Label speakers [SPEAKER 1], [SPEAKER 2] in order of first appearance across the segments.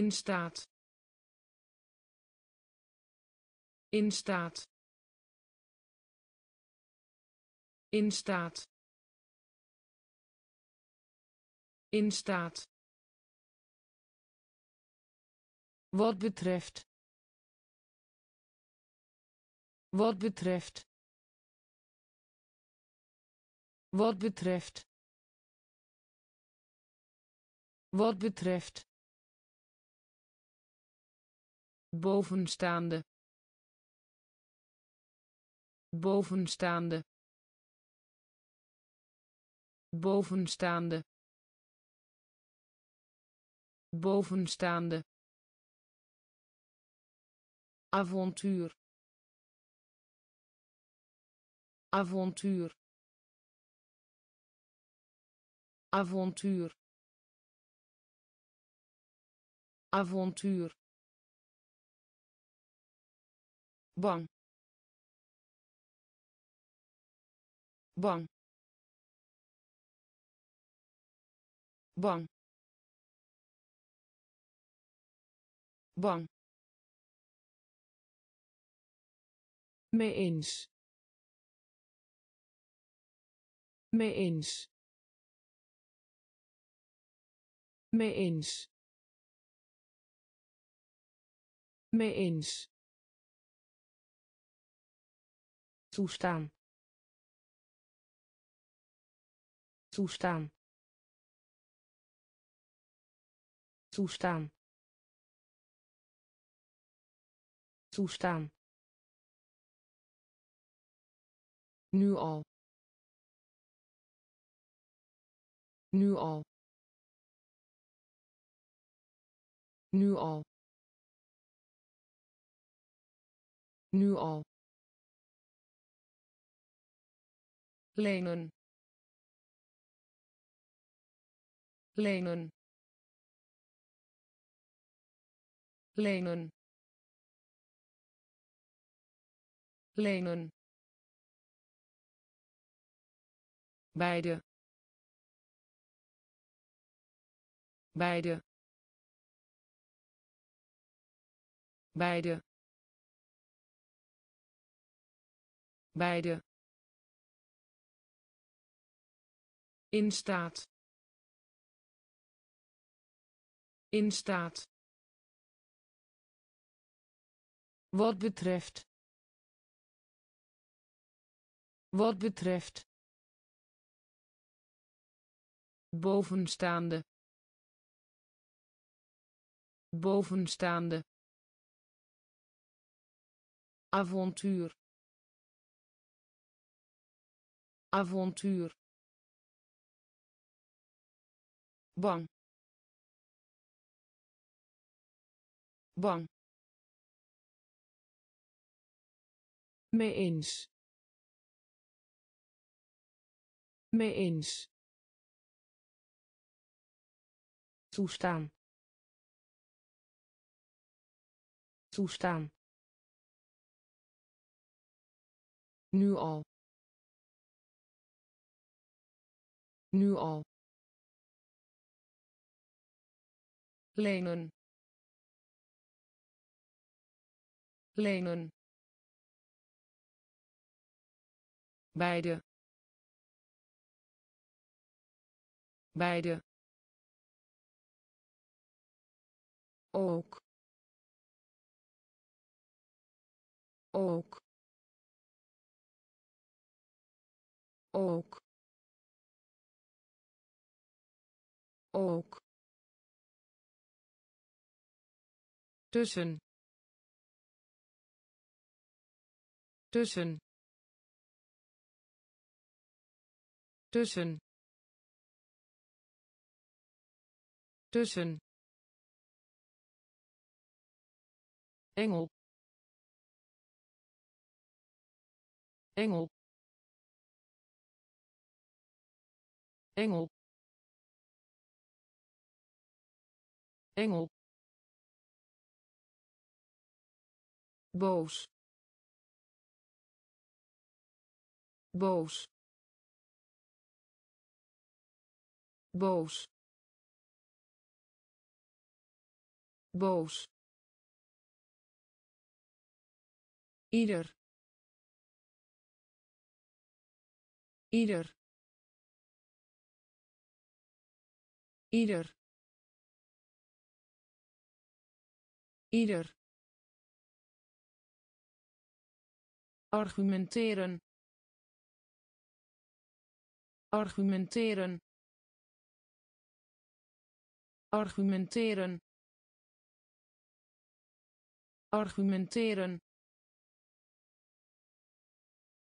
[SPEAKER 1] in staat. In staat. In staat. In staat. Wat betreft. Wat betreft. Wat betreft. Wat betreft bovenstaande bovenstaande bovenstaande bovenstaande. Avontuur. Avontuur. Avontuur. Avontuur bang. Bang. Bang. Bang. Mee eens. Mee eens. Mee eens. Mee eens toestaan. Toestaan. Toestaan. Toestaan. Nu al. Nu al. Nu al. Nu al lenen. Lenen. Lenen. Lenen. Beide. Beide. Beide. Beide in staat. In staat. Wat betreft. Wat betreft. Bovenstaande. Bovenstaande. Avontuur. Avontuur bang. Bang. Mee eens. Mee eens. Toestaan. Toestaan. Nu al. Nu al lenen. Lenen. Beide. Beide. Ook. Ook. Ook. Ook tussen. Tussen. Tussen. Tussen. Engel. Engel. Engel. Engel boos. Boos. Boos. Boos. Ieder. Ieder. Ieder. Ieder argumenteren. Argumenteren. Argumenteren. Argumenteren.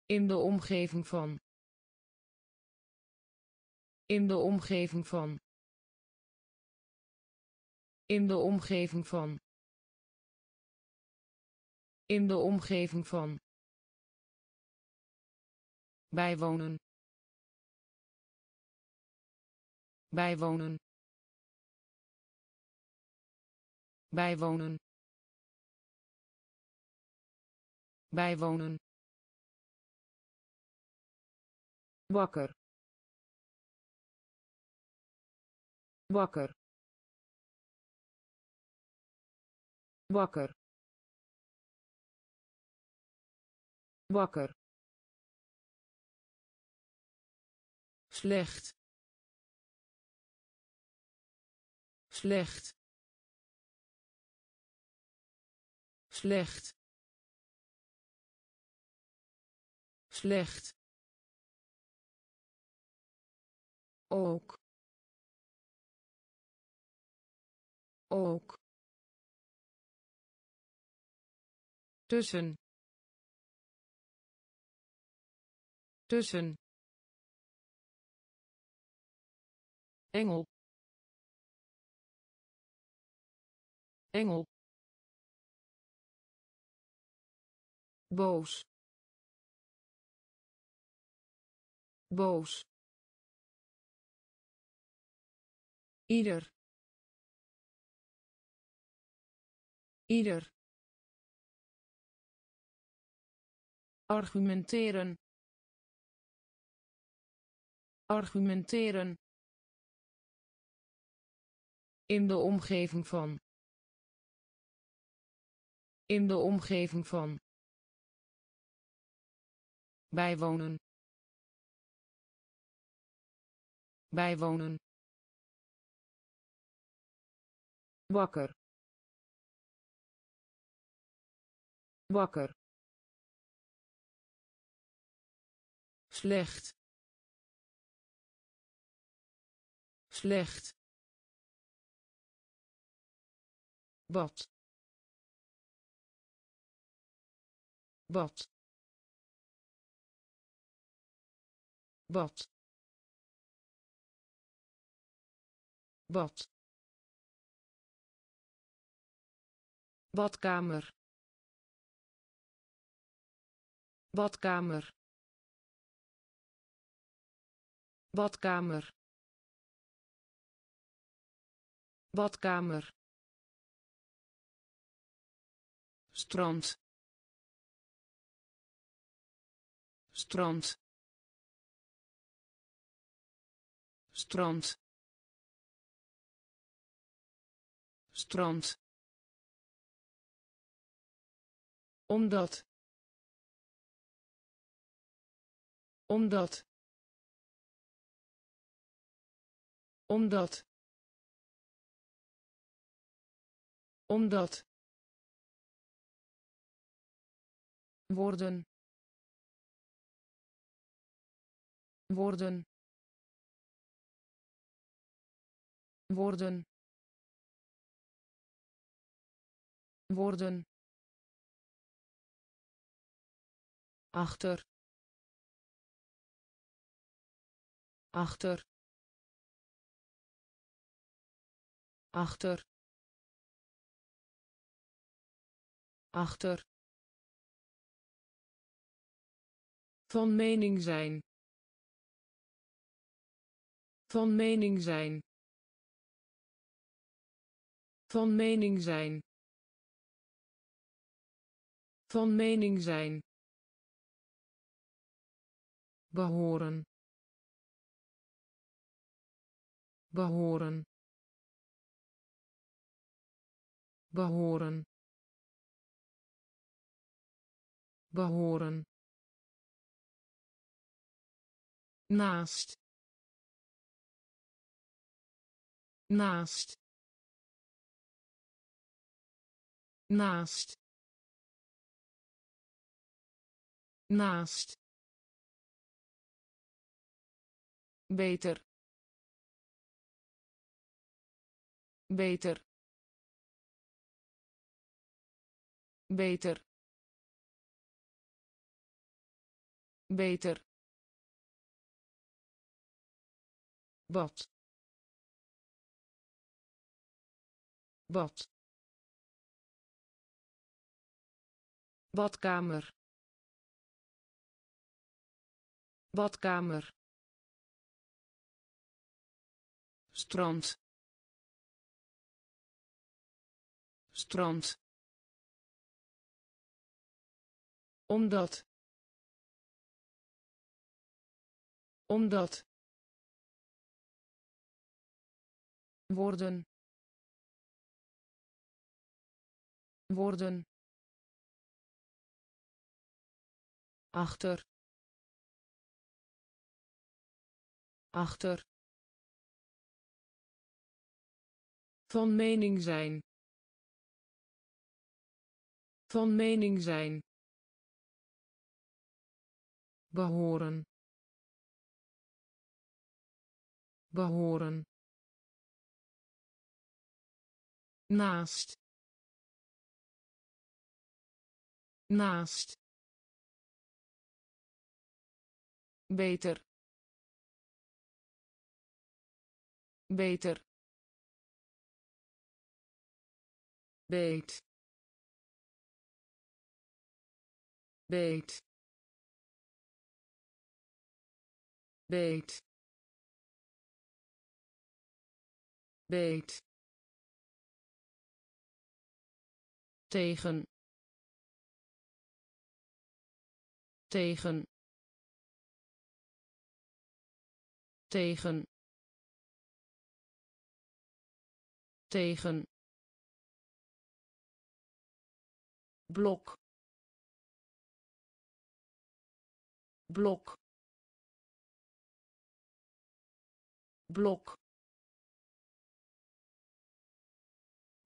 [SPEAKER 1] In de omgeving van. In de omgeving van. In de omgeving van. In de omgeving van bijwonen. Bijwonen. Bijwonen. Bijwonen. Wakker. Wakker. Wakker. Wakker slecht. Slecht. Slecht. Slecht. Ook. Ook. Tussen. Tussen engel. Engel. Boos. Boos. Ieder. Ieder. Argumenteren. Argumenteren in de omgeving van. In de omgeving van. Bijwonen. Bijwonen. Wakker. Wakker. Slecht. Slecht bad bad bad bad badkamer. Badkamer. Badkamer. Badkamer strand. Strand. Strand. Strand. Omdat. Omdat. Omdat. Omdat worden worden worden worden achter. Achter. Achter. Achter van mening zijn. Van mening zijn. Van mening zijn. Van mening zijn. Behoren. Behoren. Behoren. Behoren naast naast naast naast. Beter. Beter. Beter. Beter bad bad badkamer. Badkamer. Strand. Strand. Omdat. Omdat worden worden achter. Achter. Van mening zijn. Van mening zijn. Behoren. Behoren naast. Naast. Beter. Beter. Beet. Beet. Beet. Beet tegen tegen tegen tegen. Blok. Blok. Blok.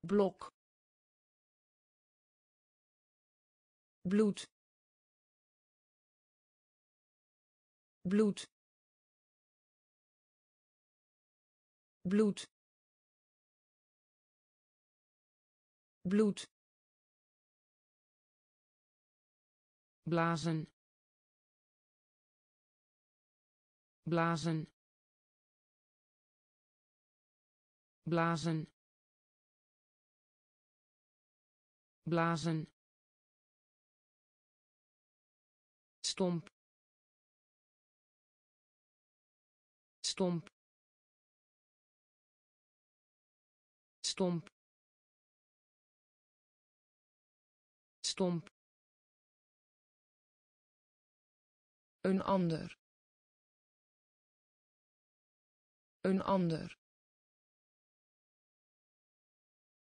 [SPEAKER 1] Blok bloed. Bloed. Bloed. Bloed. Blazen. Blazen. Blazen. Blazen stomp. Stomp. Stomp. Stomp. Een ander. Een ander.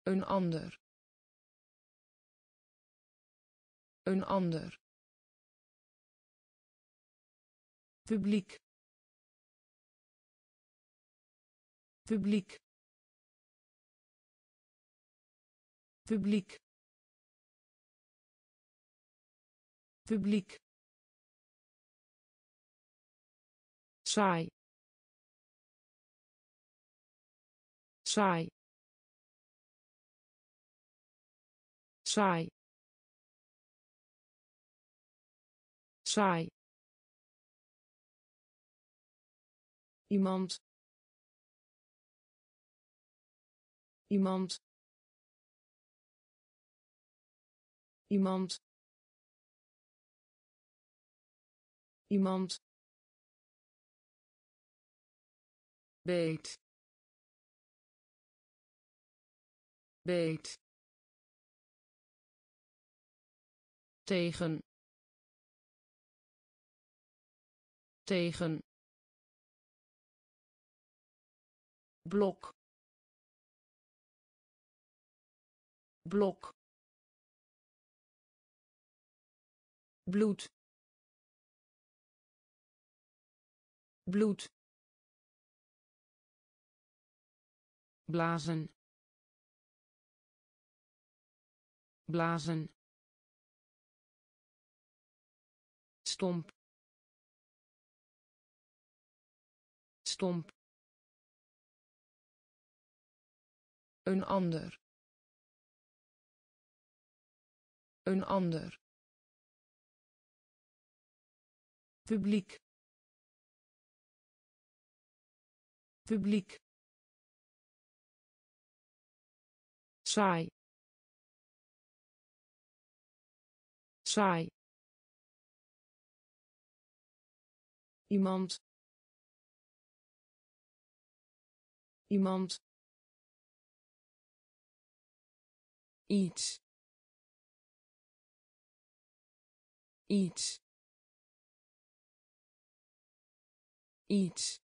[SPEAKER 1] Een ander. Een ander publiek. Publiek. Publiek. Publiek. Saai. Saai. Saai. Saai iemand. Iemand. Iemand. Iemand. Beet. Beet. Tegen. Tegen blok. Blok. Bloed. Bloed. Blazen. Blazen. Stomp. Stomp een ander. Een ander. Publiek. Publiek. Saai. Saai. Iemand. Iemand iets. Iets. Iets.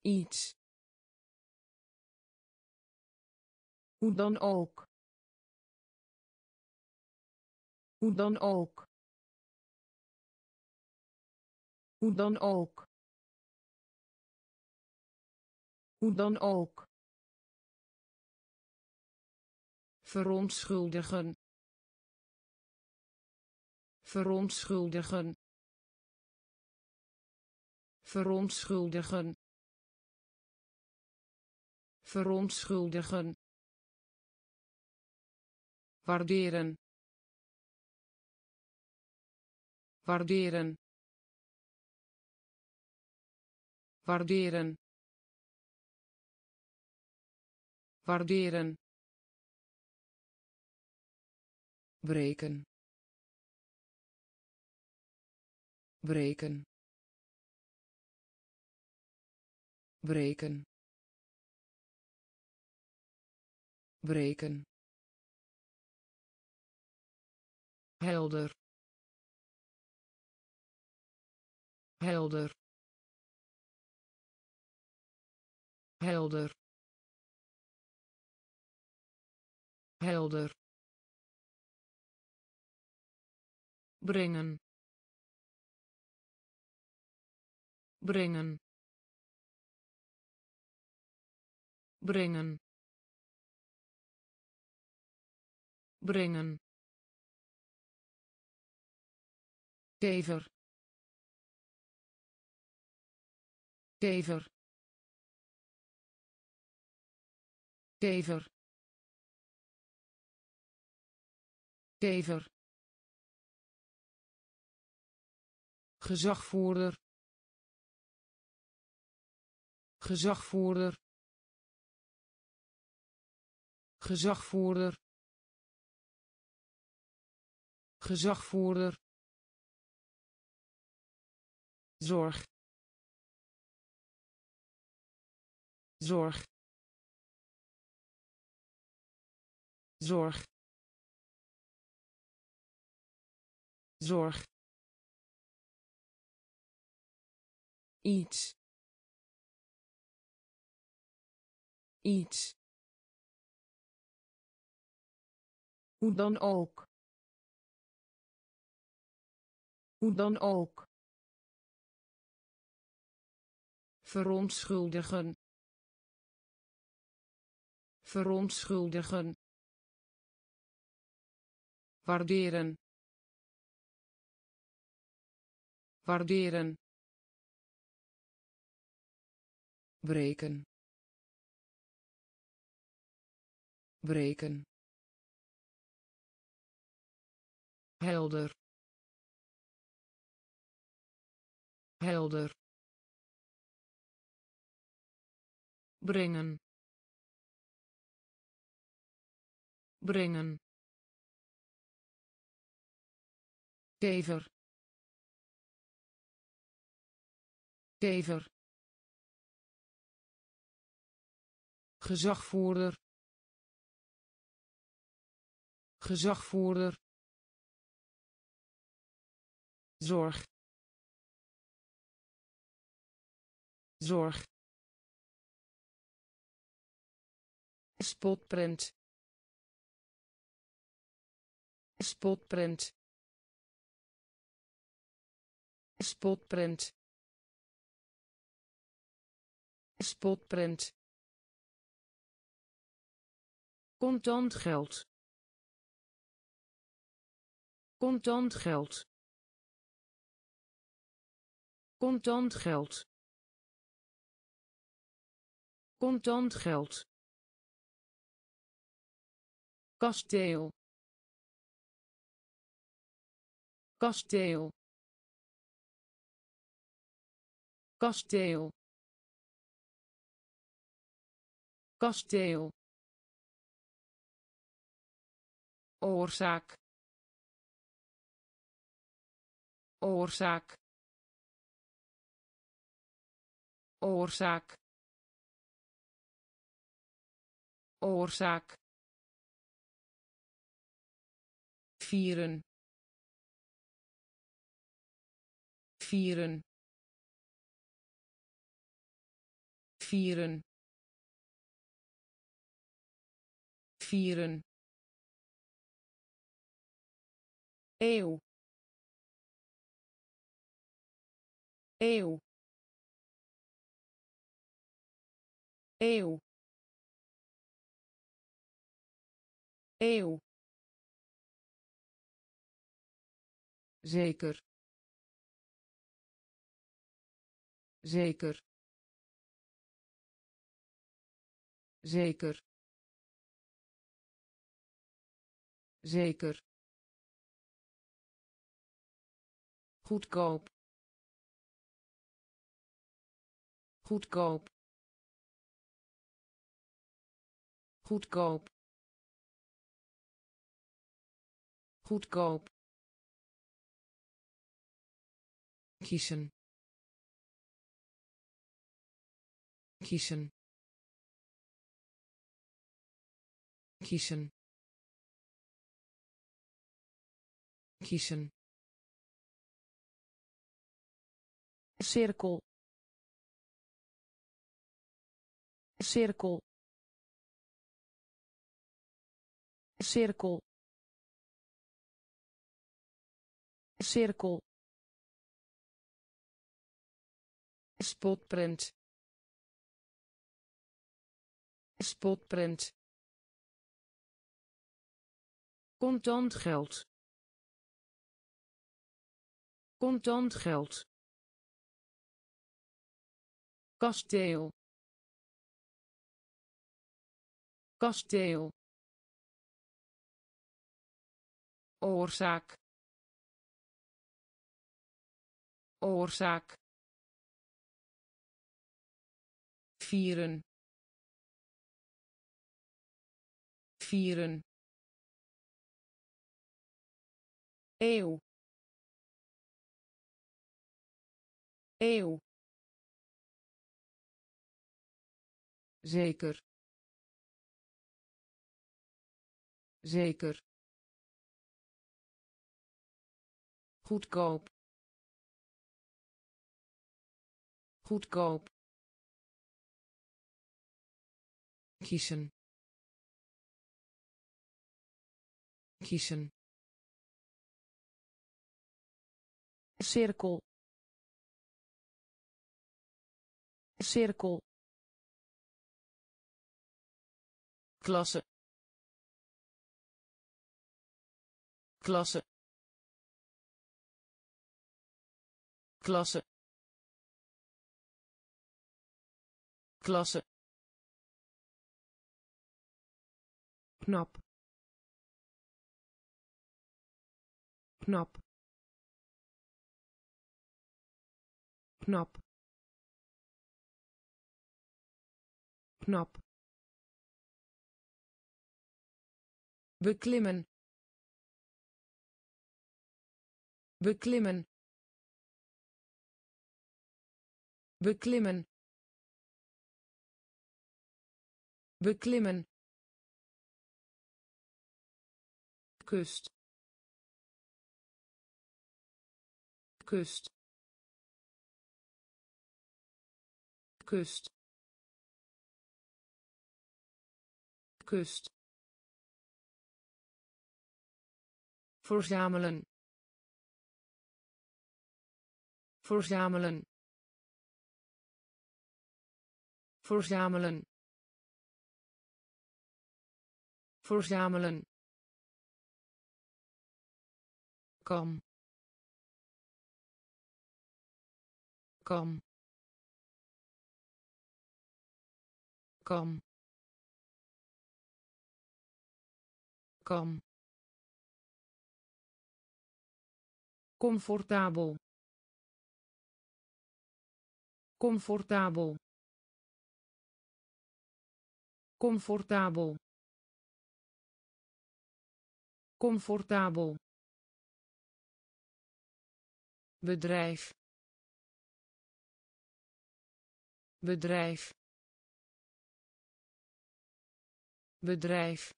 [SPEAKER 1] Iets. Hoe dan ook. Hoe dan ook. Hoe dan ook. Hoe dan ook verontschuldigen. Verontschuldigen. Verontschuldigen. Verontschuldigen. Waarderen. Waarderen. Waarderen. Waarderen breken. Breken. Breken. Breken. Helder. Helder. Helder. Helder brengen. Brengen. Brengen. Brengen. Kever. Kever. Kever. Kever gezagvoerder. Gezagvoerder. Gezagvoerder. Gezagvoerder. Zorg. Zorg. Zorg. Zorg iets. Iets. Hoe dan ook. Hoe dan ook. Verontschuldigen. Verontschuldigen. Waarderen. Waarderen breken. Breken. Helder. Helder. Brengen. Brengen. Kever. Kever gezagvoerder. Gezagvoerder. Zorg. Zorg. Spotprint. Spotprint. Spotprint. Spotprint contant geld. Contant geld. Contant geld. Contant geld. Kasteel. Kasteel. Kasteel. Kasteel oorzaak. Oorzaak. Oorzaak. Oorzaak. Vieren. Vieren. Vieren. Vieren eeuw. Eeuw. Eeuw. Eeuw. Zeker. Zeker. Zeker. Zeker goedkoop. Goedkoop. Goedkoop. Goedkoop. Kiezen. Kiezen. Kiezen. Kiezen cirkel. Cirkel. Cirkel. Cirkel. Spotprint. Spotprint. Contant geld. Contant geld kasteel. Kasteel. Oorzaak. Oorzaak. Vieren. Vieren. Eeuw. Eeuw zeker. Zeker. Goedkoop. Goedkoop. Kiezen. Kiezen. Cirkel. Cirkel klasse. Klasse. Klasse. Klasse. Knap knap knap knap beklimmen beklimmen beklimmen beklimmen. Kust. Kust. Kust. Kust verzamelen. Verzamelen. Verzamelen. Verzamelen. Kam. Kam. Kam. Kam comfortabel. Comfortabel. Comfortabel. Comfortabel. Bedrijf. Bedrijf. Bedrijf.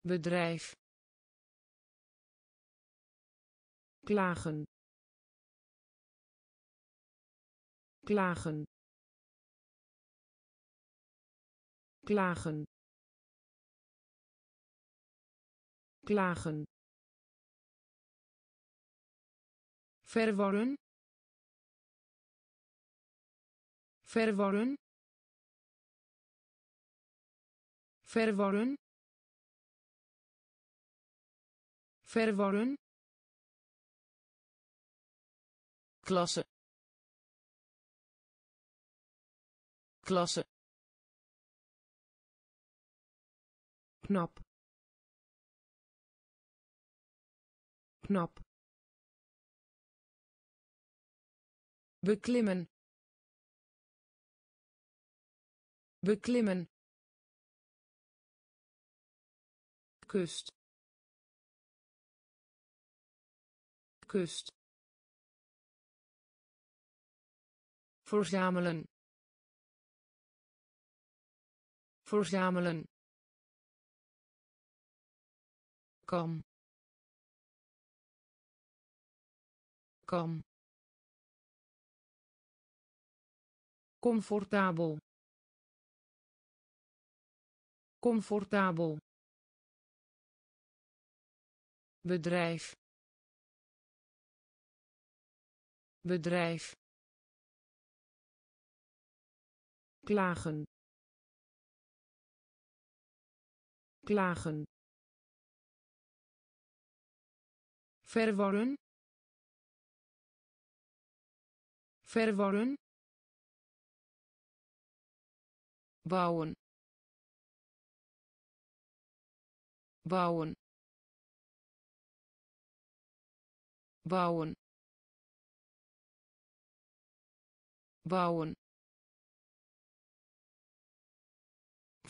[SPEAKER 1] Bedrijf klagen. Klagen. Klagen. Klagen. Verworren verworren verworren verworren klasse. Klasse. Knap. Knap. Beklimmen. Beklimmen. Kust. Kust verzamelen. Verzamelen. Kam. Kam. Comfortabel. Comfortabel. Bedrijf. Bedrijf klagen. Klagen. Verworren verworren bouwen. Bouwen. Bouwen. Bouwen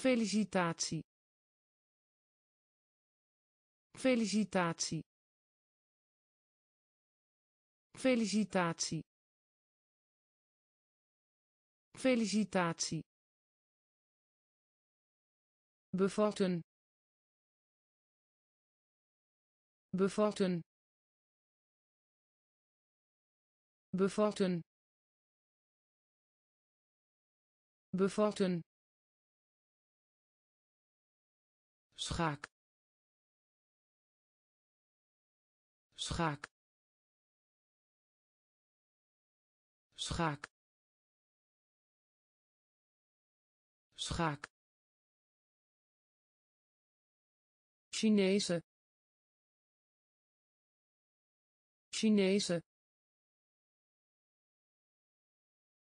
[SPEAKER 1] felicitatie. Felicitatie. Felicitatie. Felicitatie. Bevatten. Bevatten. Bevatten. Bevatten schaak schaak schaak schaak Chinese. Chinese.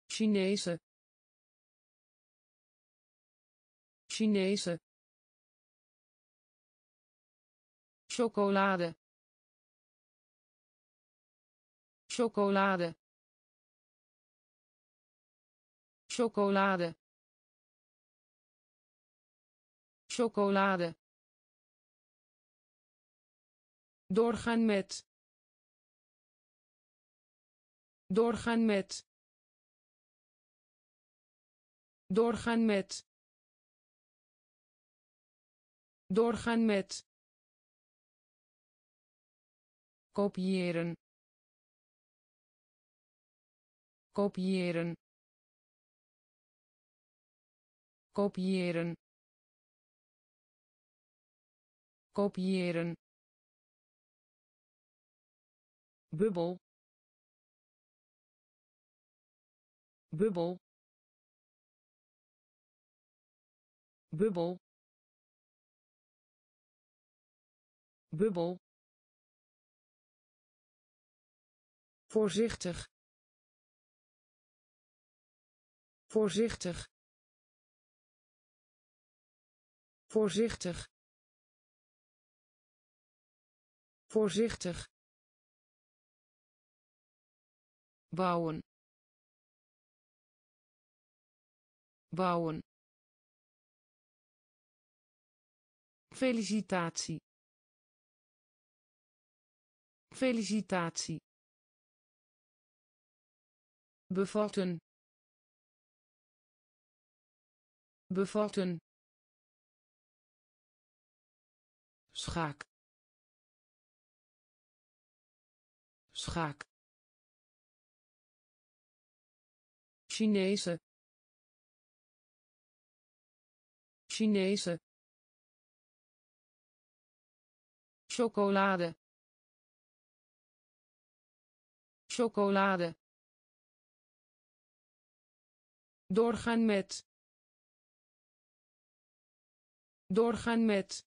[SPEAKER 1] Chinese. Chinese chocolade. Chocolade. Chocolade. Chocolade. Doorgaan met. Doorgaan met. Doorgaan met. Doorgaan met kopiëren. Kopiëren. Kopiëren. Kopiëren. Bubbel. Bubbel. Bubbel. Bubbel voorzichtig. Voorzichtig. Voorzichtig. Voorzichtig. Bouwen. Bouwen. Felicitatie. Felicitatie bevatten bevatten schaak schaak Chinese Chinese chocolade chocolade doorgaan met. Doorgaan met.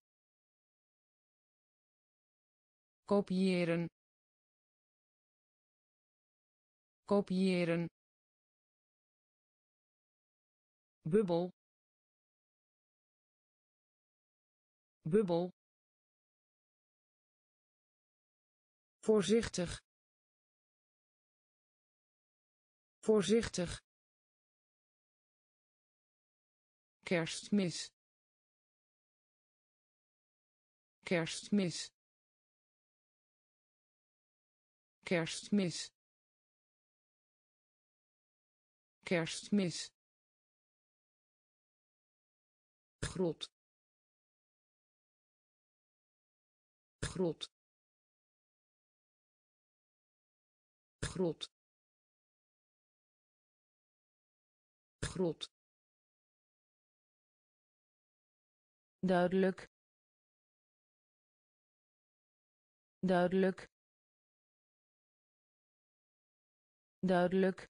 [SPEAKER 1] Kopiëren. Kopiëren. Bubbel. Bubbel. Voorzichtig. Voorzichtig kerstmis. Kerstmis. Kerstmis. Kerstmis. Grot. Grot. Grot. Grot duidelijk. Duidelijk. Duidelijk.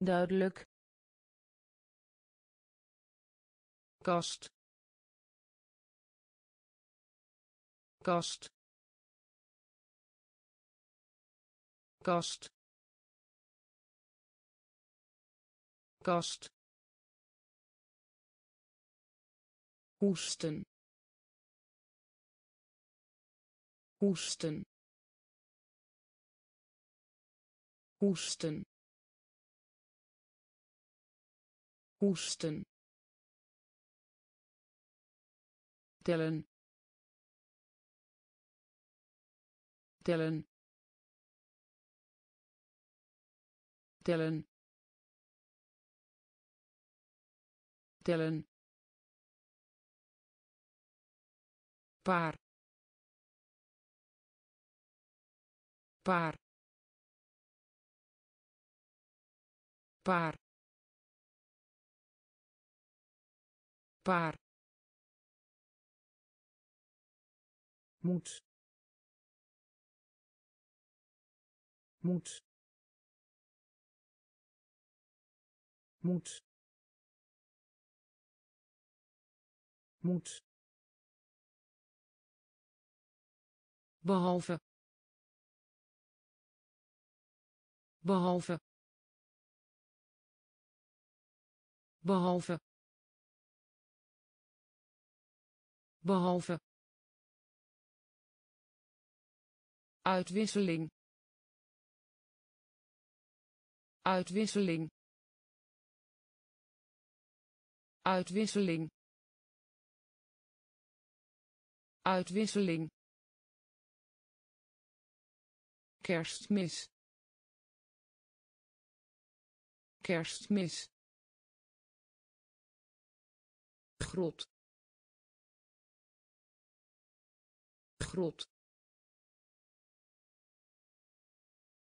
[SPEAKER 1] Duidelijk. Kast. Kast. Kast. Kast hoesten. Hoesten. Hoesten. Hoesten. Tellen. Tellen. Tellen. Tellen paar. Paar. Paar. Paar. Moet. Moet. Moet. Moet behalve. Behalve. Behalve. Behalve. Uitwisseling. Uitwisseling. Uitwisseling. Uitwisseling kerstmis. Kerstmis. Grot. Grot.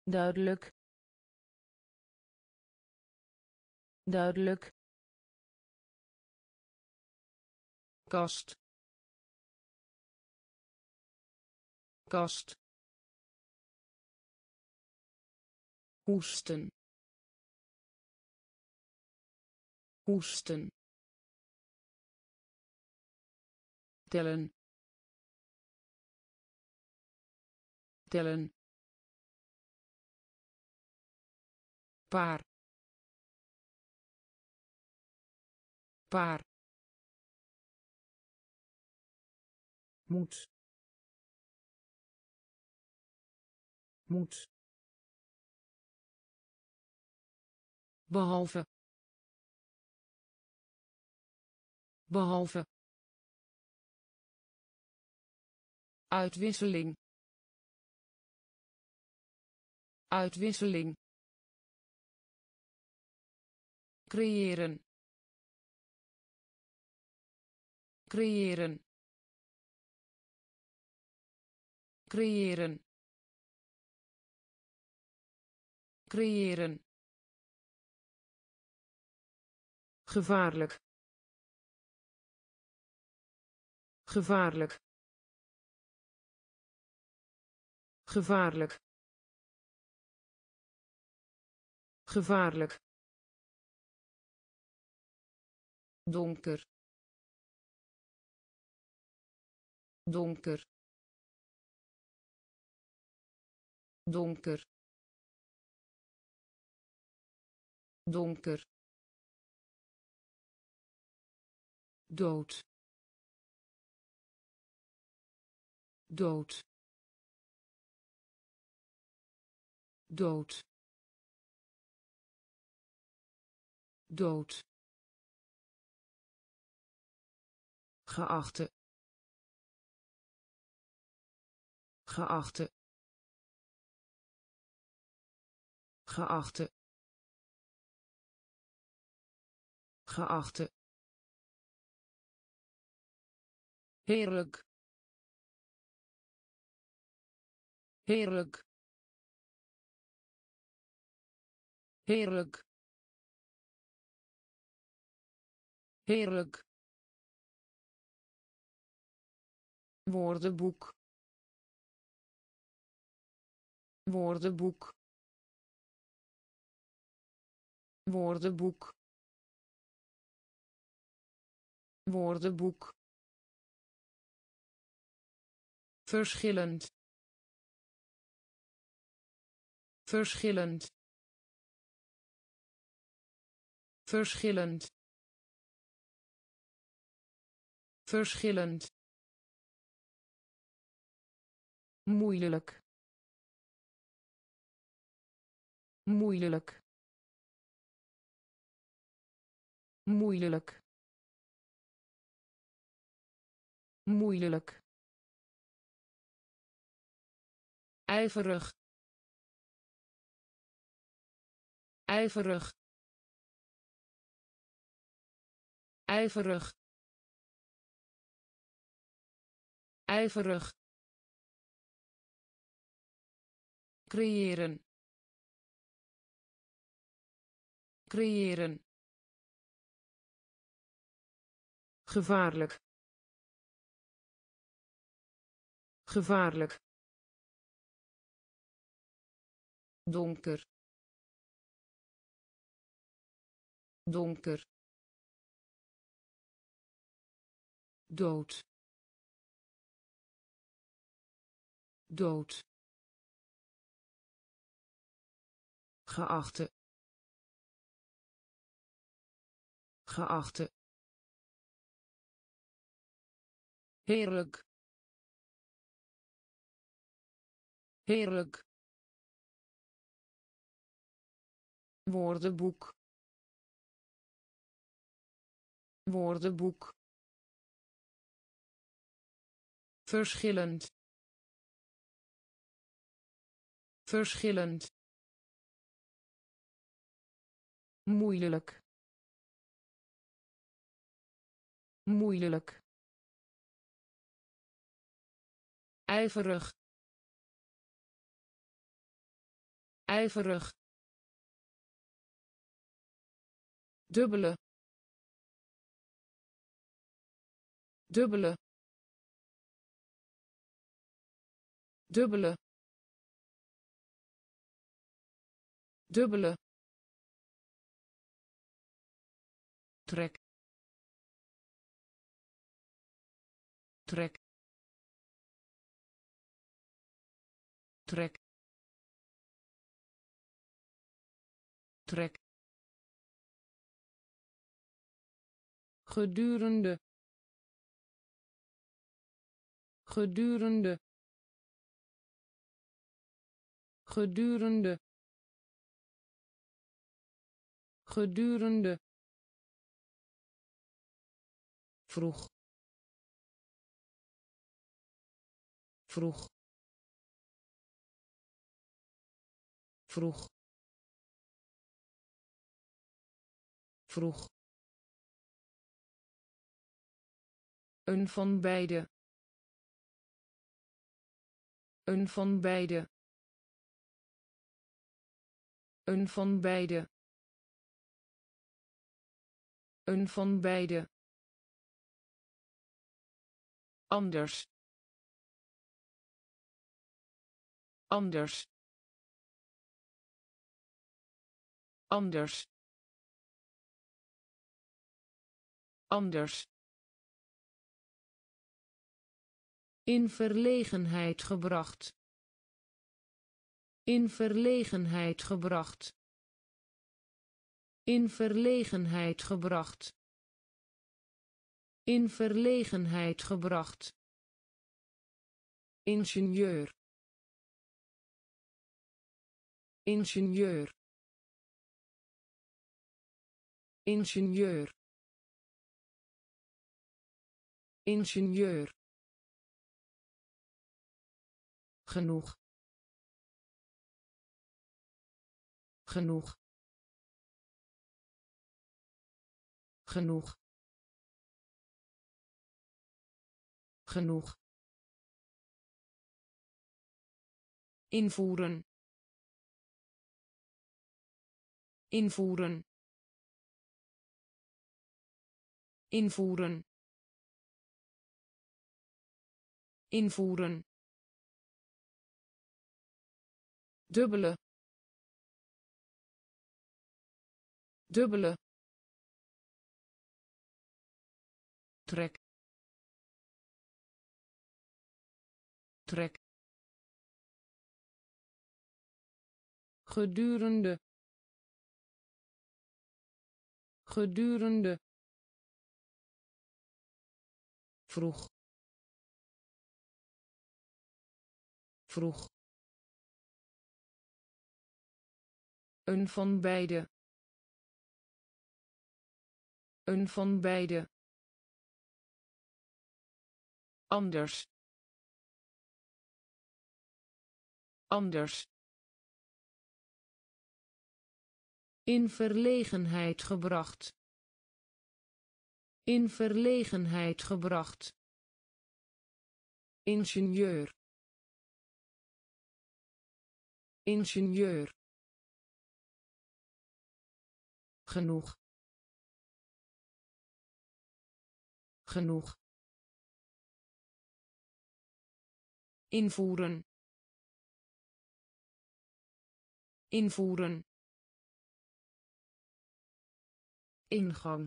[SPEAKER 1] Duidelijk. Duidelijk. Kast. Kast hoesten. Hoesten. Tellen. Tellen. Paar. Paar. Moet. Moet behalve. Behalve. Uitwisseling. Uitwisseling. Creëren. Creëren. Creëren. Creëren gevaarlijk. Gevaarlijk. Gevaarlijk. Gevaarlijk. Donker. Donker. Donker. Donker dood. Dood. Dood. Dood. Geachte. Geachte. Geachte. Geachte heerlijk. Heerlijk. Heerlijk. Heerlijk. Woordenboek. Woordenboek. Woordenboek. Woordenboek verschillend. Verschillend. Verschillend. Verschillend. Moeilijk. Moeilijk. Moeilijk. Moeilijk ijverig. Ijverig. Ijverig. Ijverig. Creëren. Creëren. Gevaarlijk. Gevaarlijk donker. Donker. Dood. Dood. Geachte. Geachte. Heerlijk. Heerlijk woordenboek. Woordenboek. Verschillend. Verschillend. Moeilijk. Moeilijk. Ijverig. Ijverig dubbele. Dubbele. Dubbele. Dubbele. Trek. Trek. Trek. Trek gedurende gedurende gedurende gedurende. Vroeg. Vroeg. Vroeg. Vroeg een van beide. Een van beide. Een van beide. Een van beide. Anders. Anders. Anders. Anders in verlegenheid gebracht. In verlegenheid gebracht. In verlegenheid gebracht. In verlegenheid gebracht. Ingenieur. Ingenieur. Ingenieur. Ingenieur genoeg. Genoeg. Genoeg. Genoeg. Invoeren. Invoeren. Invoeren. Invoeren dubbele. Dubbele. Trek. Trek. Gedurende. Gedurende. Vroeg. Vroeg een van beide. Een van beide. Anders. Anders. In verlegenheid gebracht. In verlegenheid gebracht. Ingenieur. Ingenieur genoeg. Genoeg. Invoeren. Invoeren. Ingang.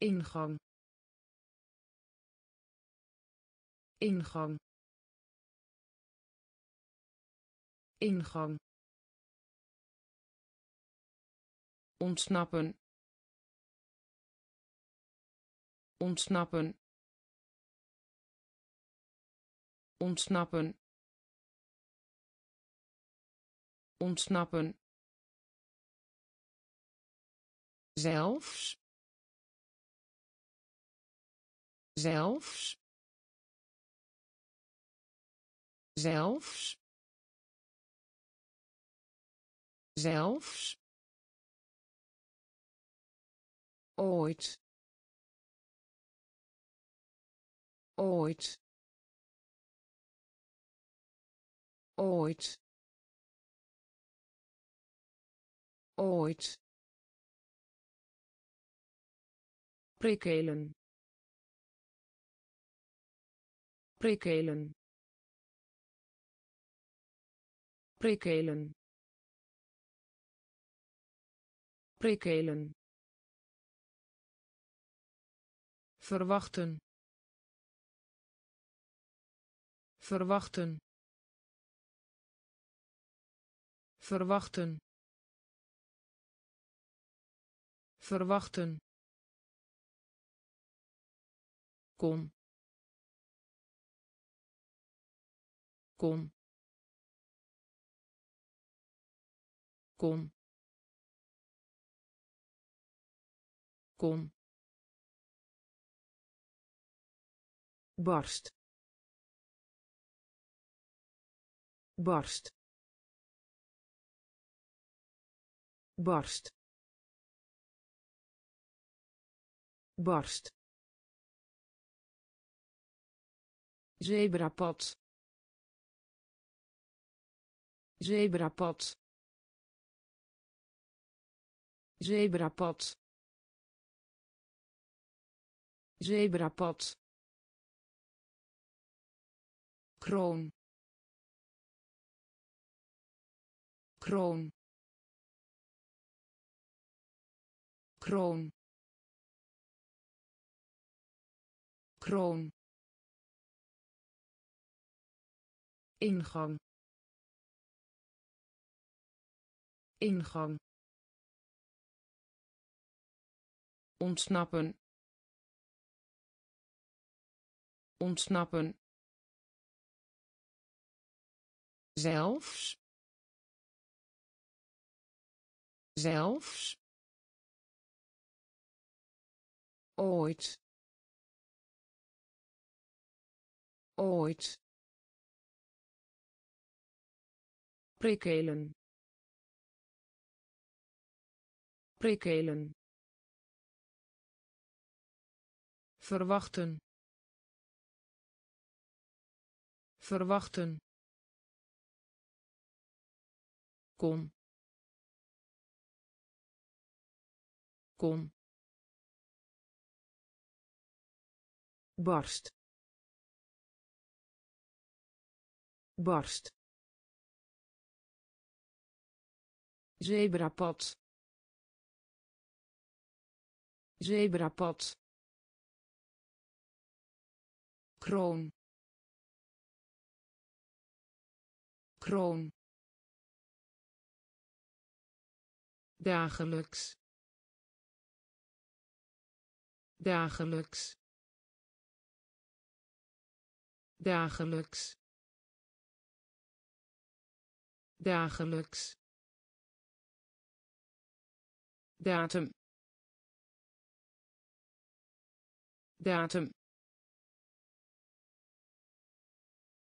[SPEAKER 1] Ingang. Ingang. Ingang ontsnappen. Ontsnappen. Ontsnappen. Ontsnappen. Zelfs. Zelfs. Zelfs. Zelfs ooit ooit ooit ooit. Prikkelen. Prikkelen. Prikkelen. Prikkelen verwachten. Verwachten. Verwachten. Verwachten. Kom. Kom. Kom. Kom barst barst barst barst zebrapad zebrapad zebrapad zebrapad kroon. Kroon. Kroon. Kroon. Ingang. Ingang. Ontsnappen. Ontsnappen zelfs zelfs ooit ooit prikkelen prikkelen verwachten verwachten kom. Kom. Barst barst zebrapad zebrapad kroon. Kroon dagelijks. Dagelijks. Dagelijks. Dagelijks. Datum. Datum.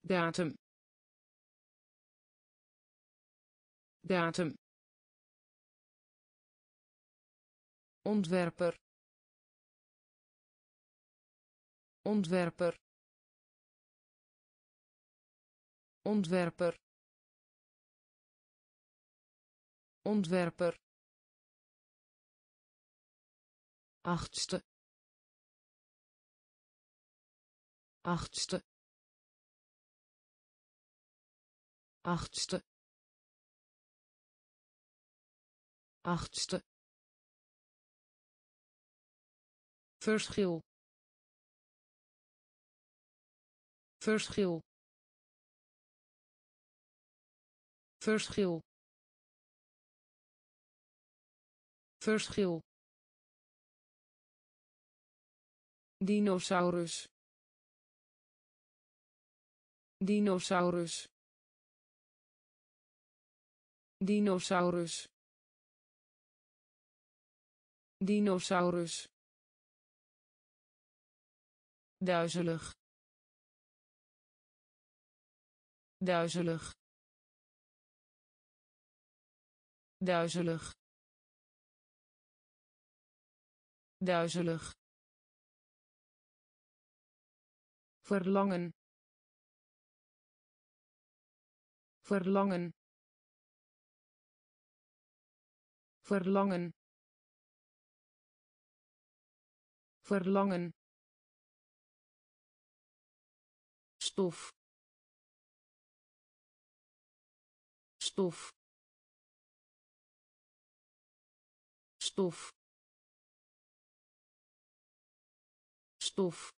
[SPEAKER 1] Datum. Datum ontwerper. Ontwerper. Ontwerper. Ontwerper. Achtste. Achtste. Achtste. Achtste verschil. Verschil. Verschil. Verschil. Dinosaurus. Dinosaurus. Dinosaurus. Dinosaurus duizelig. Duizelig. Duizelig. Duizelig. Verlangen. Verlangen. Verlangen. Verlangen stof. Stof. Stof. Stof.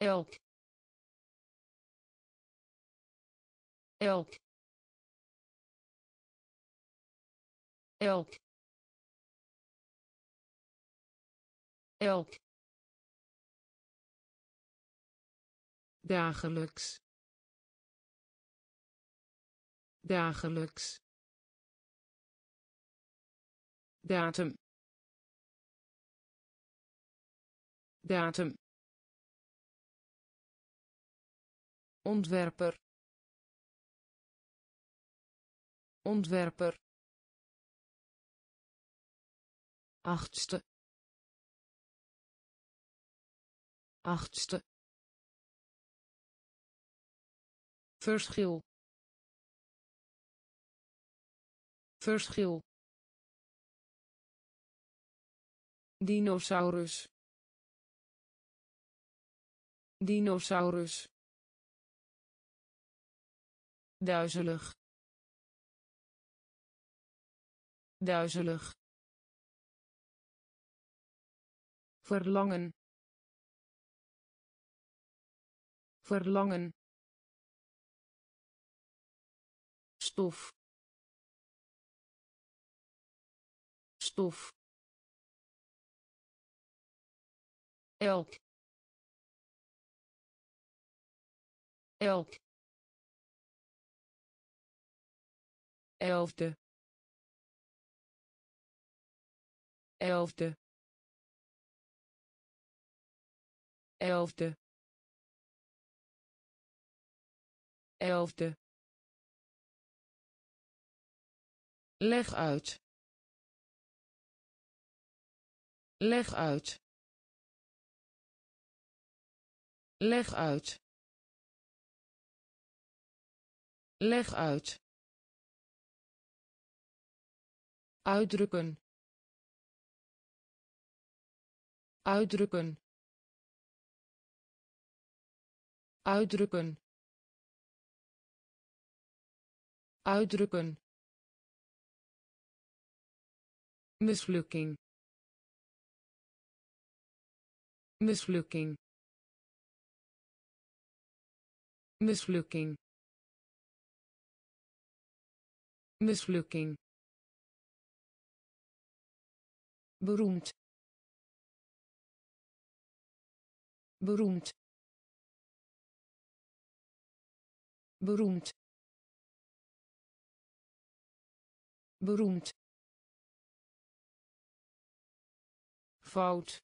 [SPEAKER 1] Elk. Elk. Elk. Elk dagelijks. Dagelijks. Datum. Datum. Ontwerper. Ontwerper. Achtste. Achtste verschil. Verschil. Dinosaurus. Dinosaurus. Duizelig. Duizelig. Verlangen. Verlangen stof. Stof. Elk. Elk. Elfde. Elfde. Elfde. Elfde leg uit. Leg uit. Leg uit. Leg uit. Uitdrukken. Uitdrukken. Uitdrukken. Uitdrukken mislukking mislukking mislukking mislukking. Beroemd beroemd beroemd. Beroemd fout.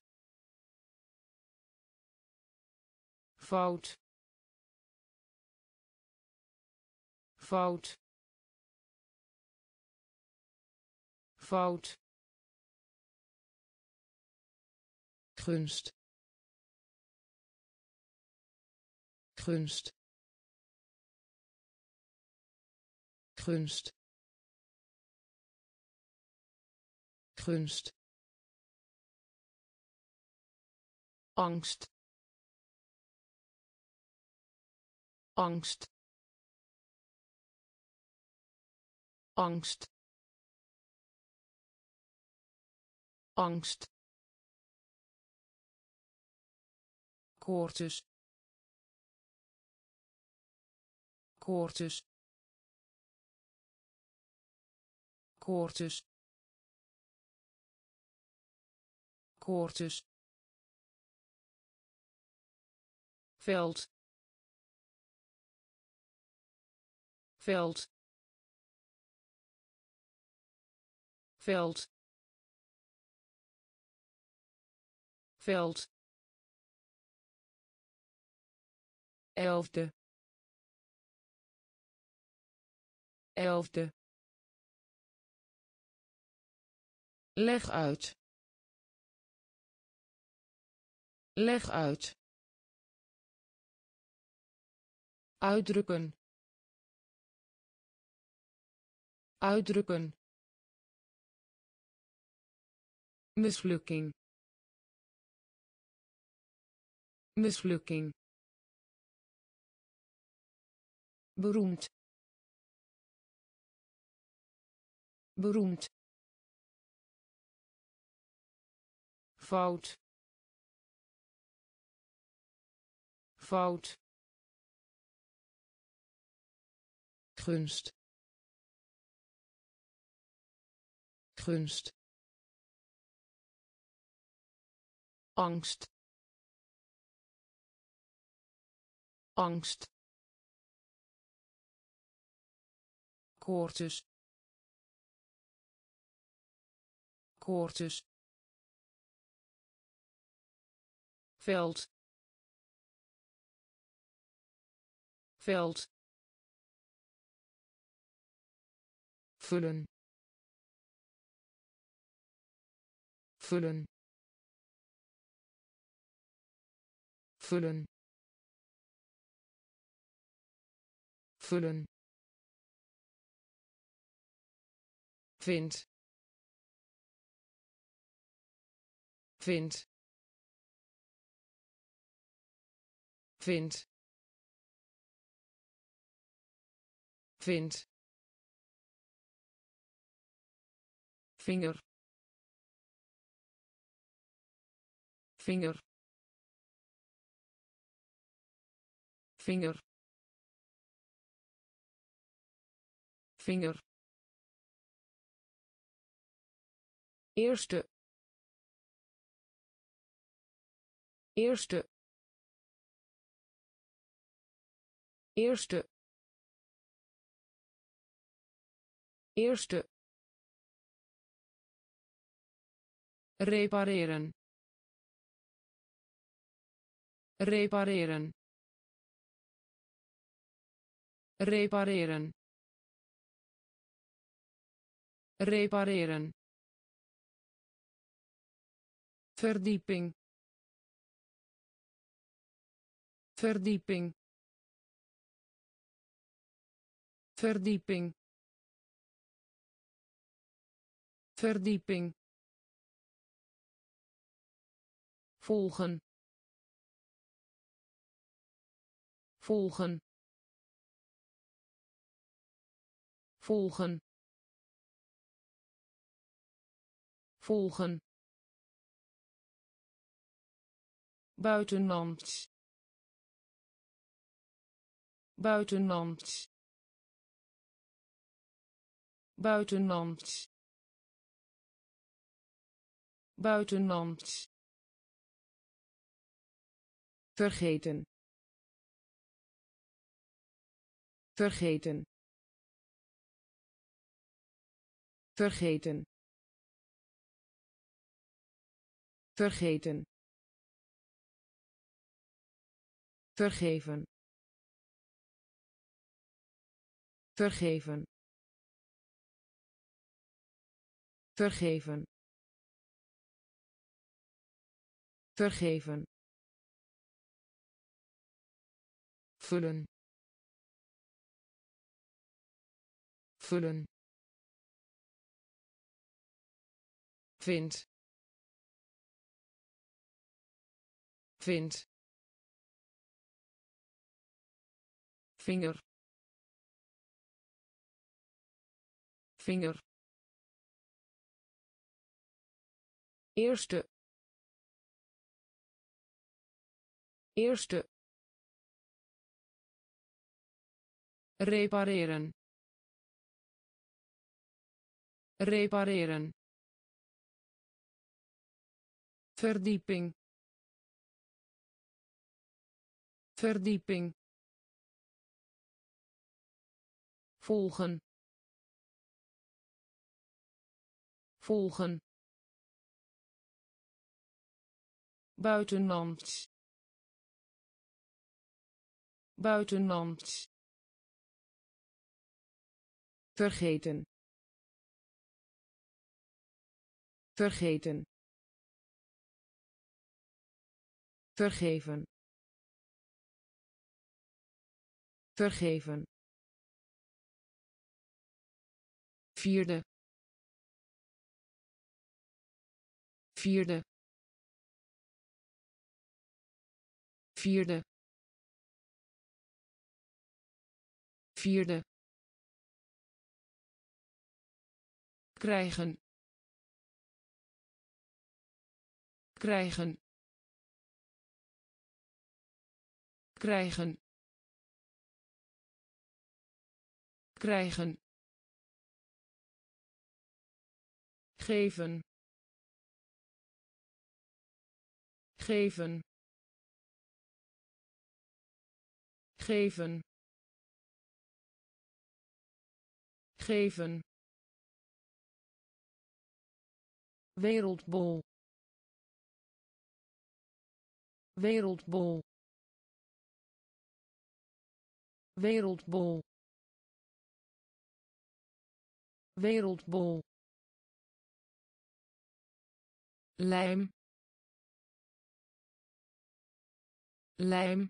[SPEAKER 1] Fout. Fout. Fout. Gunst. Gunst. Gunst. Gunst angst angst angst angst. Koortjes koortjes koortjes. Koortjes veld. Veld. Veld. Veld. Elfde. Elfde. Leg uit. Leg uit uitdrukken. Uitdrukken. Mislukking. Mislukking. Beroemd. Beroemd. Fout. Fout gunst. Gunst. Angst. Angst. Koortjes. Koortjes. Veld. Veld vullen. Vullen. Vullen. Vullen. Vind. Vind. Vind. Vind vinger. Vinger. Vinger. Vinger. Eerste. Eerste. Eerste. Eerste repareren. Repareren. Repareren. Repareren. Verdieping. Verdieping. Verdieping. Verdieping volgen. Volgen. Volgen. Volgen. Buitenland buitenland buitenland buitenland vergeten. Vergeten. Vergeten. Vergeten. Vergeven. Vergeven. Vergeven. Vergeven vullen. Vullen. Vind. Vind. Vinger. Vinger. Eerste. Eerste repareren. Repareren. Verdieping. Verdieping. Volgen. Volgen. Buitenland buitenland vergeten. Vergeten. Vergeven. Vergeven. Vierde. Vierde. Vierde. Vierde krijgen. Krijgen. Krijgen. Krijgen. Geven. Geven. Geven. Geven wereldbol wereldbol wereldbol wereldbol. Lijm lijm.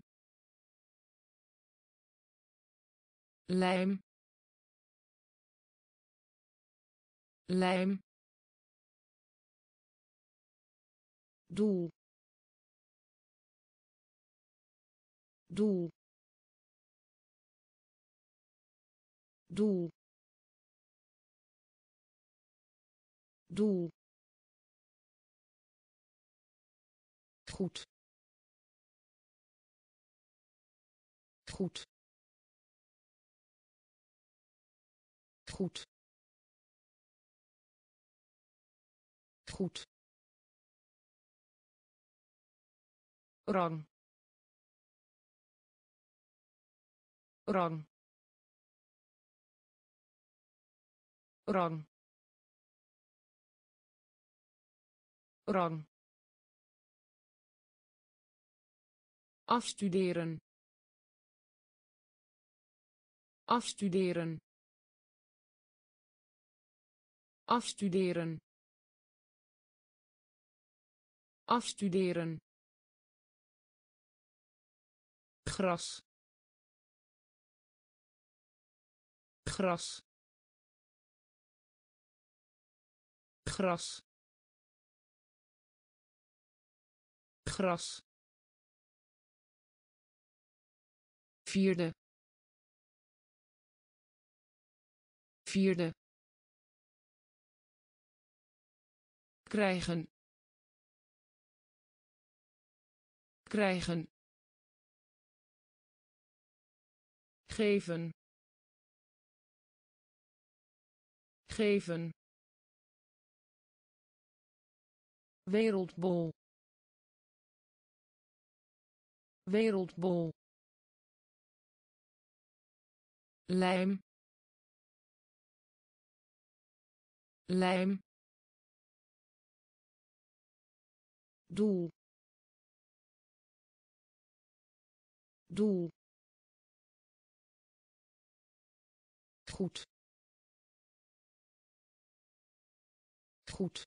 [SPEAKER 1] Lijm lijm doel. Doel. Doel. Doel. Goed. Goed. Goed. Goed rang rang rang rang afstuderen. Afstuderen. Afstuderen. Afstuderen gras. Gras. Gras. Gras. Vierde. Vierde. Krijgen. Krijgen geven. Geven. Wereldbol. Wereldbol. Lijm. Lijm. Doel. Doel goed. Goed.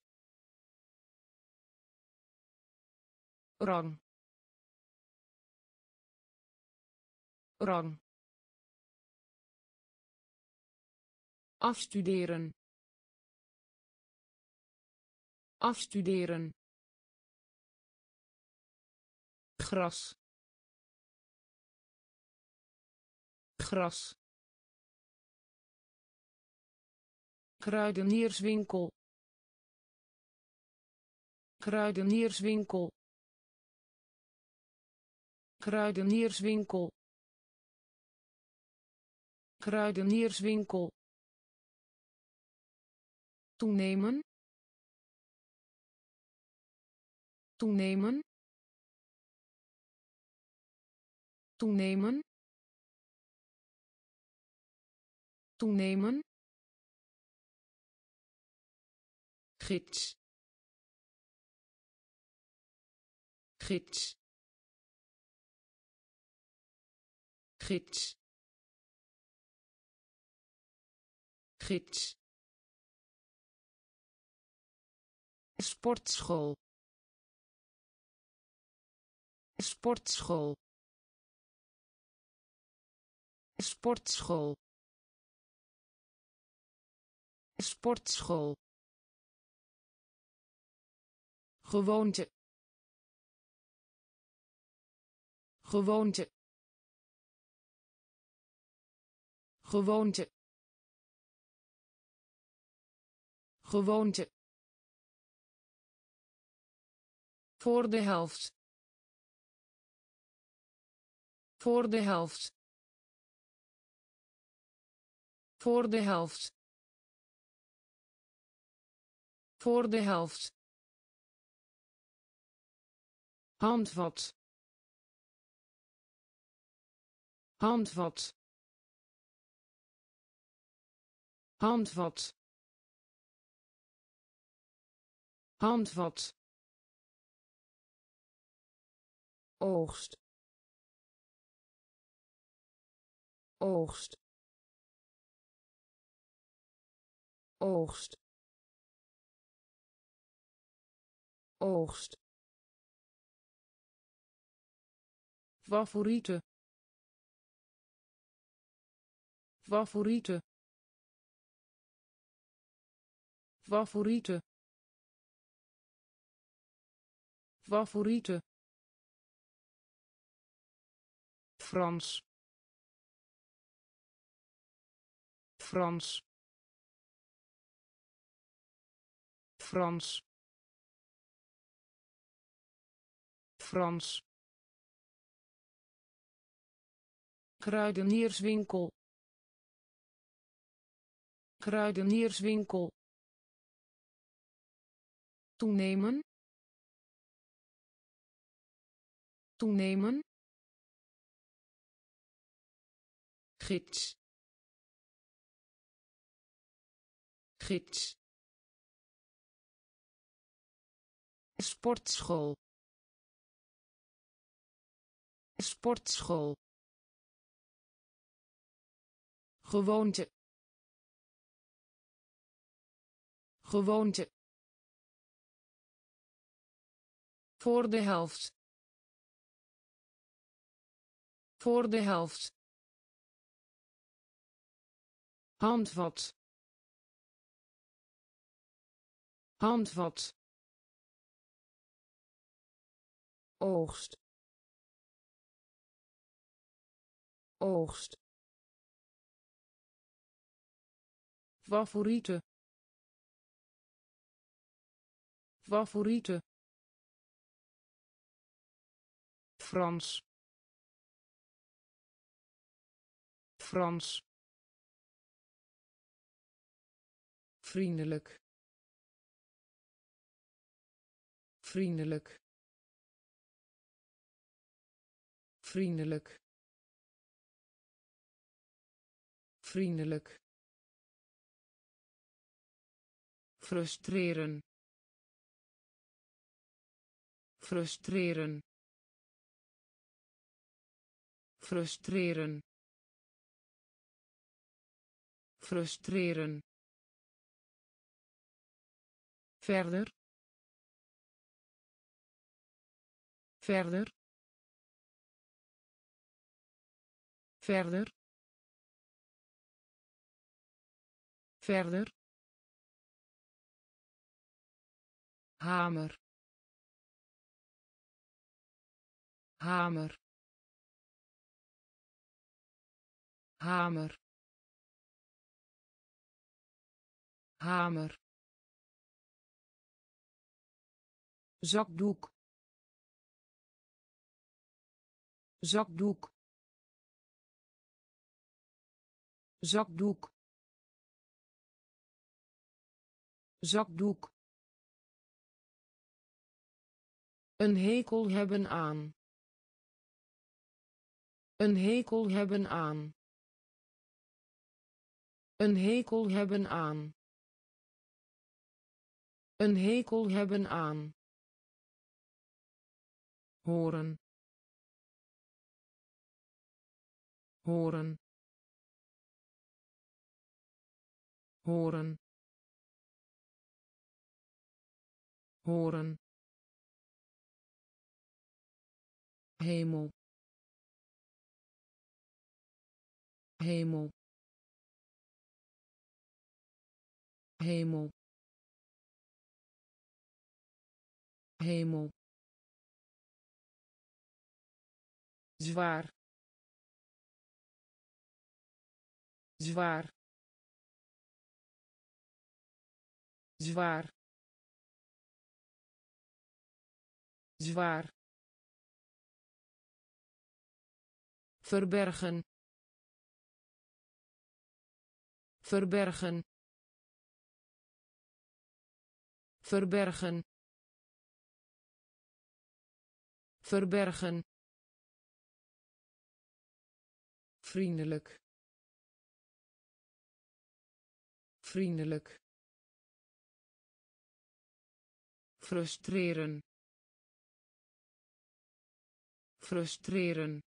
[SPEAKER 1] Rang rang afstuderen. Afstuderen. Gras. Gras kruidenierswinkel. Kruidenierswinkel. Kruidenierswinkel. Kruidenierswinkel. Toenemen. Toenemen. Toenemen. Toenemen gids. Gids. Gids. Gids. Sportschool. Sportschool. Sportschool. Sportschool gewoonte gewoonte gewoonte gewoonte. Voor de helft. Voor de helft. Voor de helft. Voor de helft handvat. Handvat. Handvat. Handvat. Oogst. Oogst. Oogst. Oogst favoriete. Favoriete. Favoriete. Favoriete. Frans. Frans. Frans. Frans kruidenierswinkel. Kruidenierswinkel. Toenemen. Toenemen. Gids. Gids. Sportschool. Sportschool gewoonte gewoonte voor de helft voor de helft handvat handvat oogst oogst favoriete. Favoriete. Frans. Frans. Vriendelijk. Vriendelijk. Vriendelijk. Vriendelijk frustreren. Frustreren. Frustreren. Frustreren. Verder. Verder. Verder. Verder hamer. Hamer. Hamer. Hamer. Zakdoek. Zakdoek. Zakdoek. Zakdoek een hekel hebben aan. Een hekel hebben aan. Een hekel hebben aan. Een hekel hebben aan. Horen. Horen. Horen. Horen hemel. Hemel. Hemel. Hemel. Zwaar. Zwaar. Zwaar. Zwaar verbergen verbergen verbergen verbergen. Vriendelijk vriendelijk. Frustreren frustreren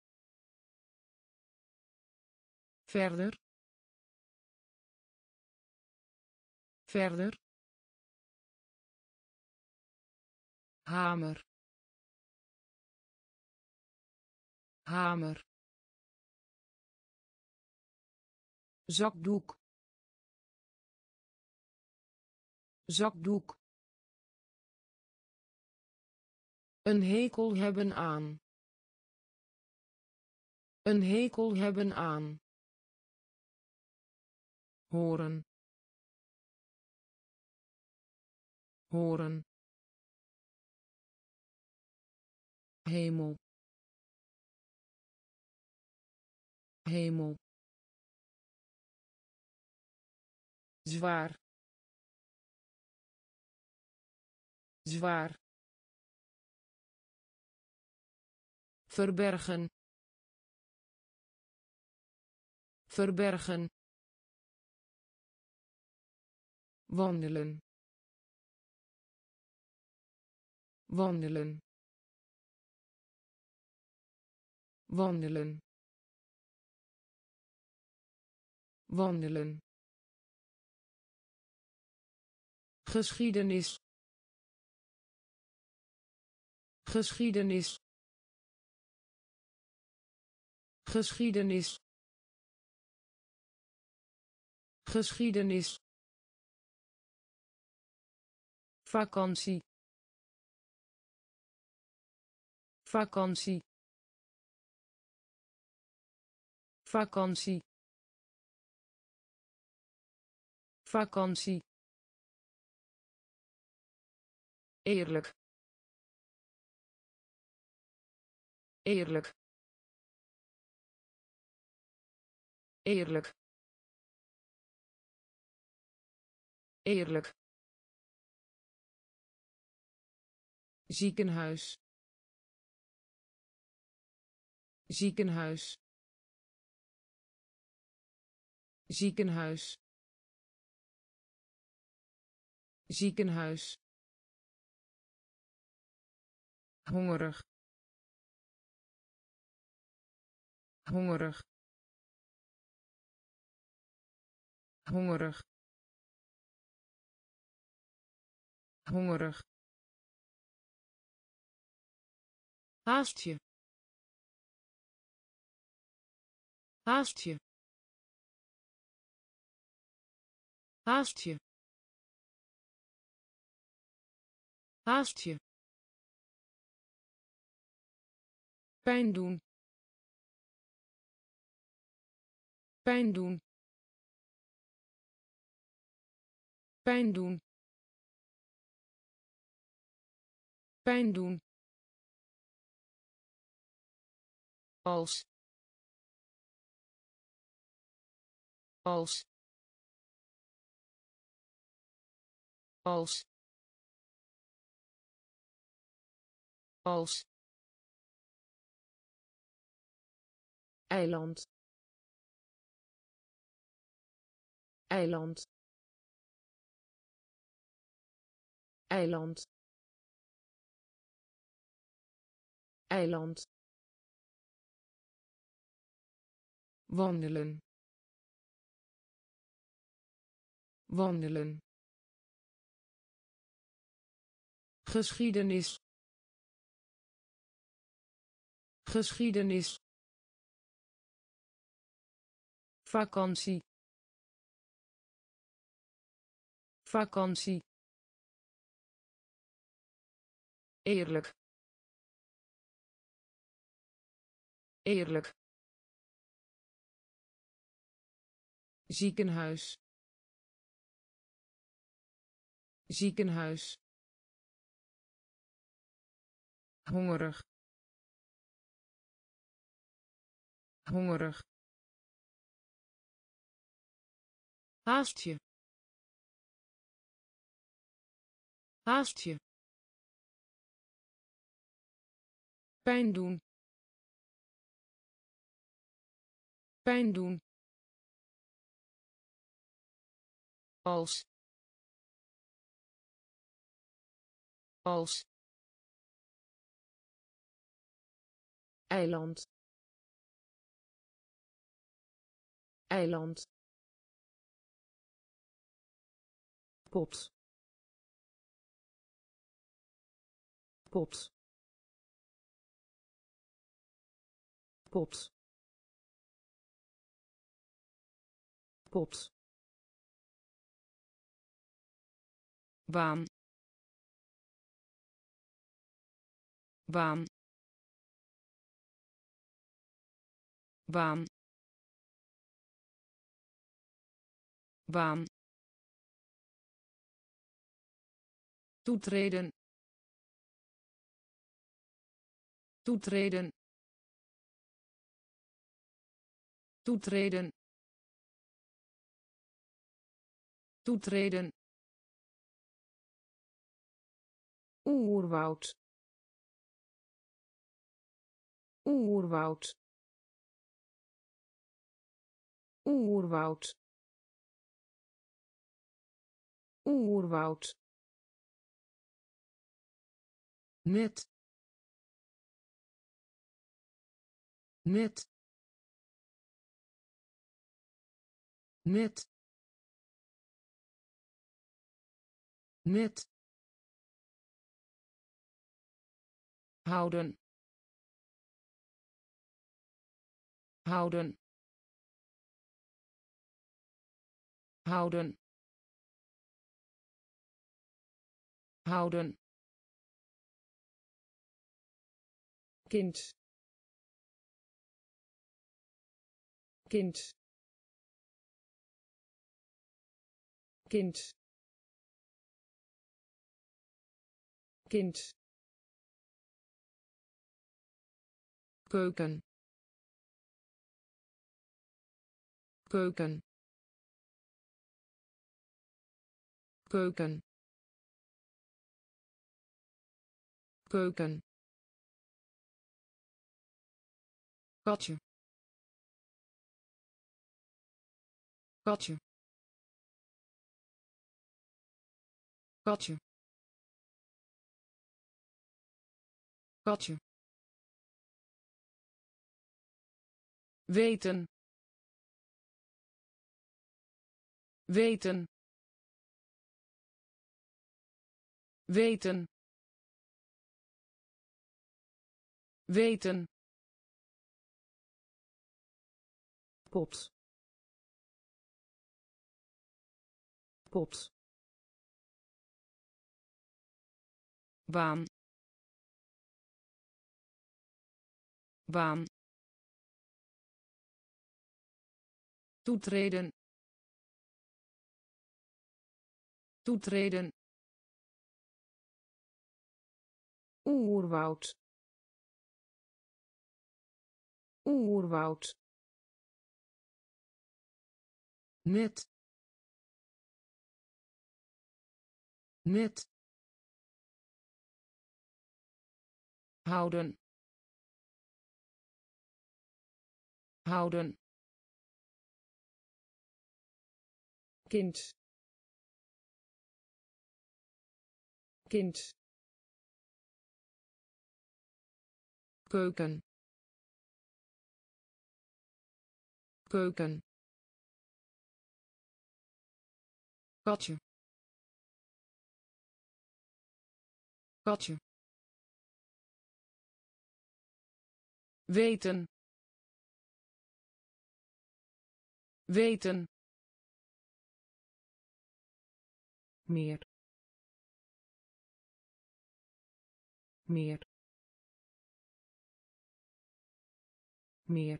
[SPEAKER 1] verder. Verder. Hamer. Hamer. Zakdoek. Zakdoek. Een hekel hebben aan. Een hekel hebben aan horen. Horen. Hemel. Hemel. Zwaar. Zwaar. Verbergen. Verbergen wandelen. Wandelen. Wandelen. Wandelen. Geschiedenis. Geschiedenis. Geschiedenis. Geschiedenis vakantie. Vakantie. Vakantie. Vakantie. Eerlijk. Eerlijk. Eerlijk. Eerlijk ziekenhuis. Ziekenhuis. Ziekenhuis. Ziekenhuis. Hongerig. Hongerig. Hongerig. Hongerig haast je. Haast je. Haast je. Haast je. Pijn doen. Pijn doen. Pijn doen. Pijn doen als als als als. Eiland. Eiland. Eiland. Eiland wandelen. Wandelen. Geschiedenis. Geschiedenis. Vakantie. Vakantie. Eerlijk. Eerlijk ziekenhuis. Ziekenhuis. Hongerig. Hongerig. Haastje. Haastje. Pijn doen. Pijn doen als als eiland eiland pot pot pot pot baan. Baan. Baan. Baan. Toetreden. Toetreden. Toetreden. Toetreden oerwoud. Oerwoud. Oerwoud. Oerwoud. Net net net net houden. Houden. Houden. Houden. Kind. Kind. Kind. Kind keuken. Keuken. Keuken. Keuken. Katje. Katje. Katje. Katje weten. Weten. Weten. Weten. Pot pot baan. Baan toetreden toetreden oerwoud oerwoud net net houden houden kind. Kind. Keuken. Keuken. Katje. Katje. Weten. Weten meer. Meer. Meer.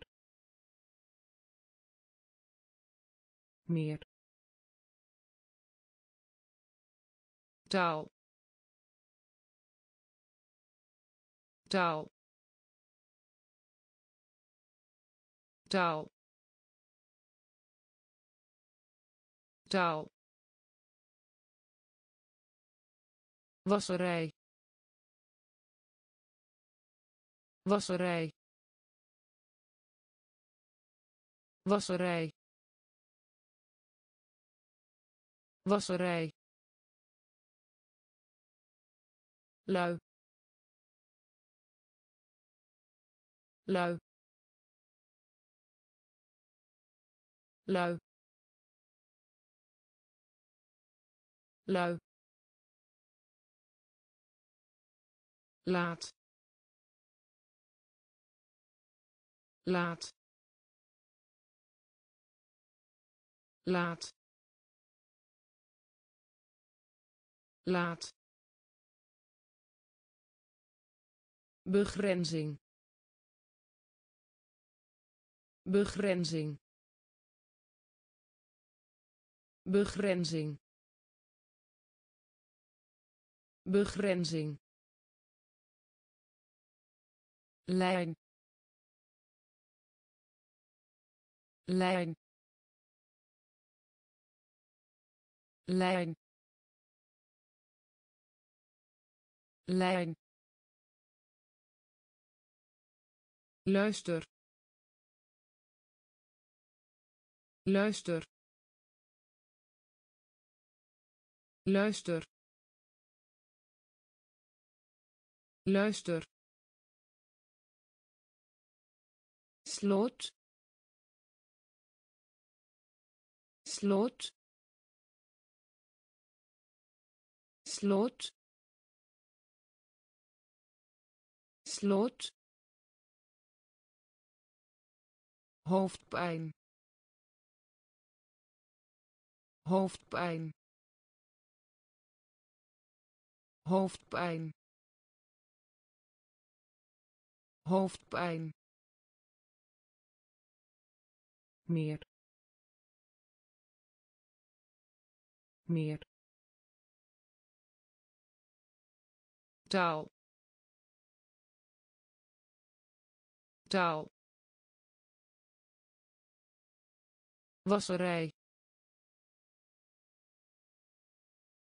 [SPEAKER 1] Meer. Taal. Taal. Taal. Taal wasserij. Wasserij. Wasserij. Wasserij. Lui. Lui. Lui. Lui laat. Laat. Laat. Laat. Begrenzing. Begrenzing. Begrenzing. Begrenzing lijn lijn lijn lijn. Luister. Luister. Luister. Luister slot slot slot slot. Hoofdpijn. Hoofdpijn. Hoofdpijn. Hoofdpijn meer. Meer. Taal. Taal. Wasserij.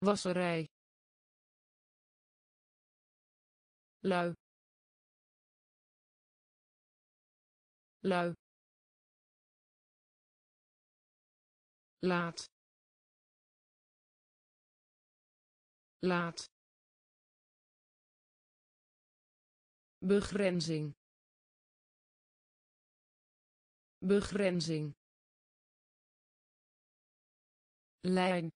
[SPEAKER 1] Wasserij. Lui. Lui laat. Laat. Begrenzing. Begrenzing. Lijn.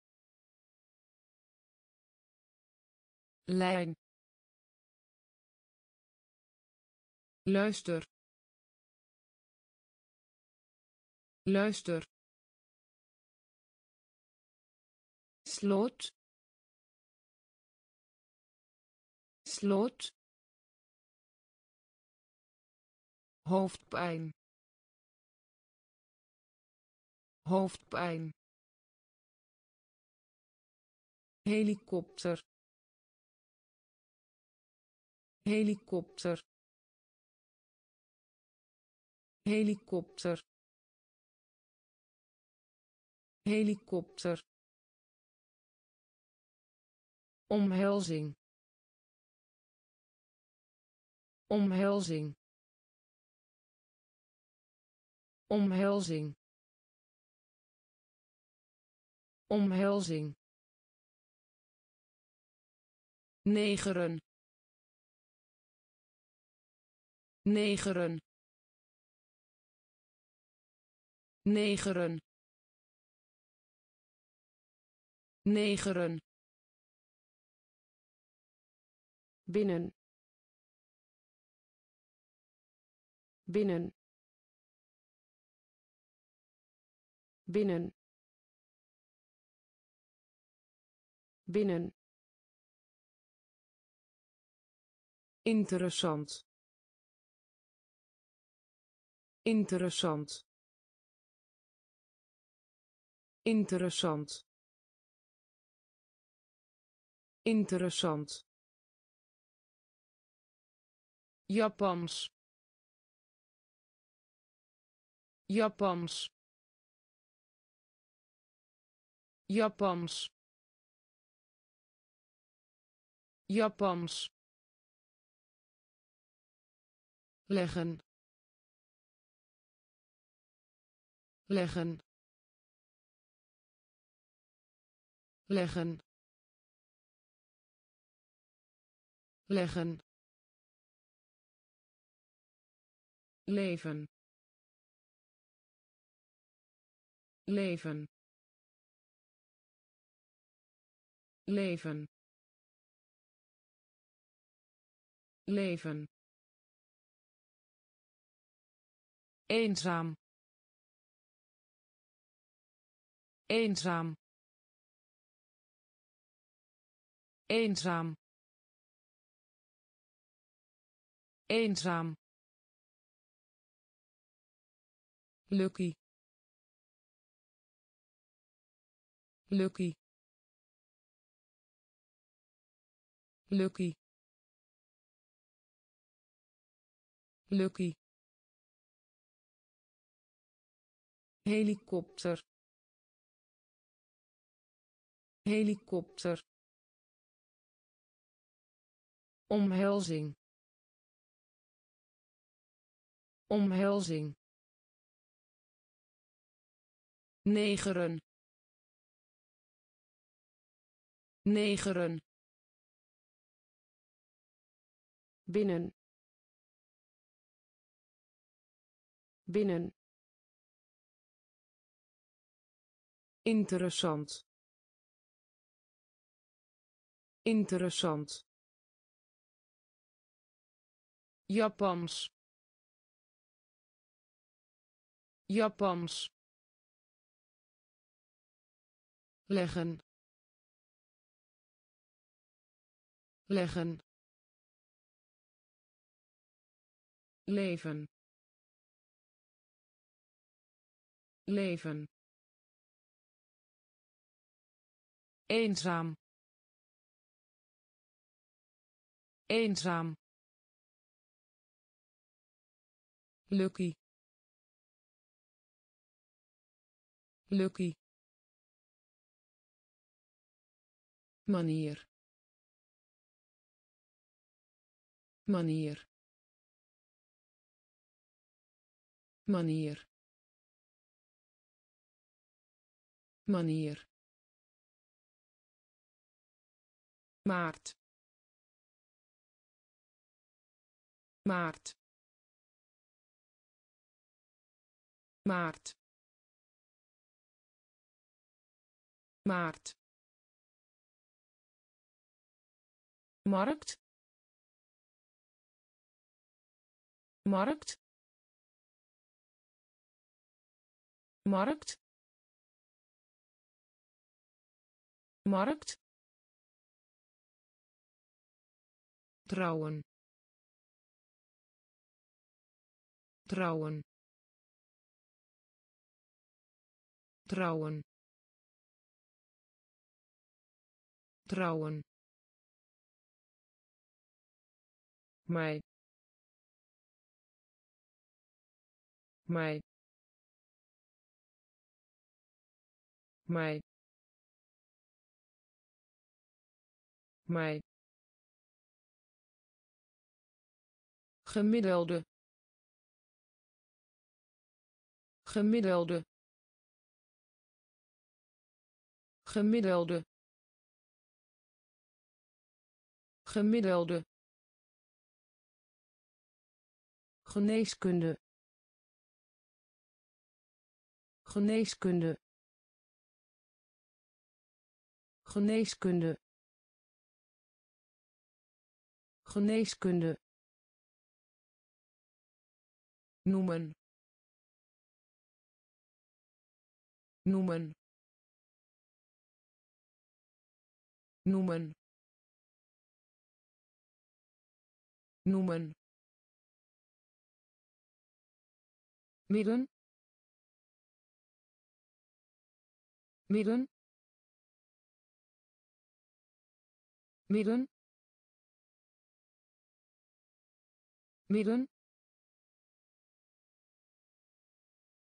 [SPEAKER 1] Lijn. Luister. Luister slot slot hoofdpijn hoofdpijn helikopter helikopter helikopter helikopter omhelzing. Omhelzing. Omhelzing. Omhelzing. Negeren. Negeren. Negeren. Negeren binnen. Binnen. Binnen. Binnen.
[SPEAKER 2] Interessant. Interessant. Interessant. Interessant
[SPEAKER 1] Japans. Japans. Japans. Japans. Leggen. Leggen. Leggen. Leggen leven. Leven. Leven. Leven. Eenzaam. Eenzaam. Eenzaam. Eenzaam Lucky. Lucky. Lucky. Lucky. Helikopter. Helikopter. Omhelzing. Omhelzing negeren. Negeren. Binnen. Binnen. Interessant. Interessant. Japans. Japans leggen leggen. Leven. Leven. Eenzaam. Eenzaam. Lucky. Lucky manier. Manier. Manier. Manier. Maart. Maart. Maart. Maart markt markt markt markt. Trouwen. Trouwen. Trouwen. Trouwen mij mij mij mij gemiddelde. Gemiddelde. Gemiddelde. Gemiddelde geneeskunde. Geneeskunde. Geneeskunde. Geneeskunde. Noemen. Noemen. Noemen. Noemen midden. Midden. Midden. Midden.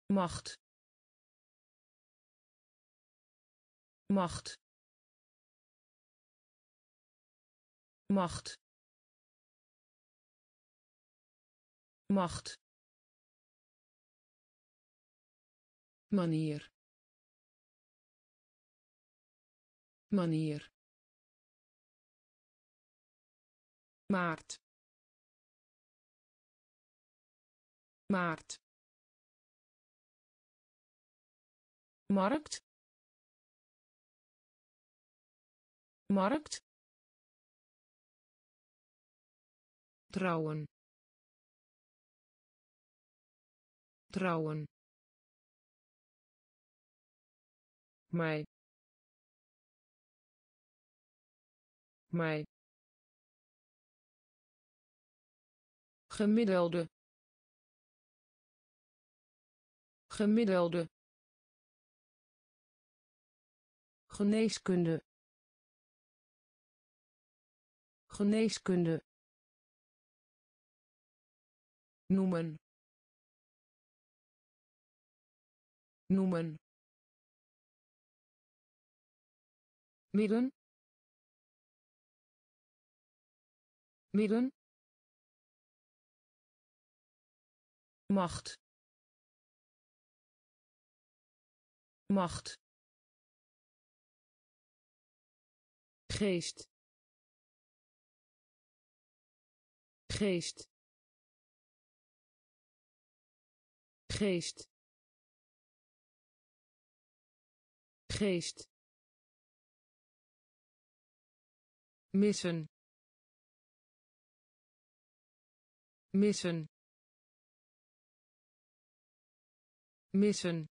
[SPEAKER 1] Macht. Macht. Macht. Macht manier. Manier. Maart. Maart. Markt. Markt. Trouwen. Trouwen mei. Mei. Gemiddelde. Gemiddelde. Geneeskunde. Geneeskunde. Noemen. Noemen midden. Midden. Macht. Macht. Geest. Geest. Geest. Geest missen. Missen. Missen.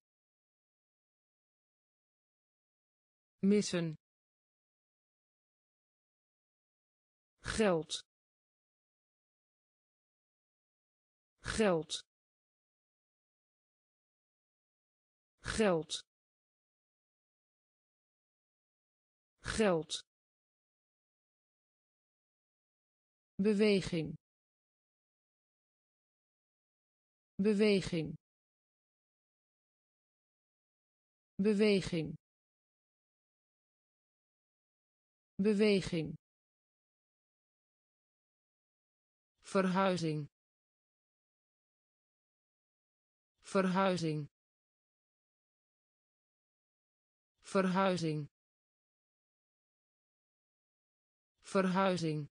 [SPEAKER 1] Missen. Geld. Geld. Geld. Geld beweging. Beweging. Beweging. Beweging. Verhuizing. Verhuizing. Verhuizing. Verhuizing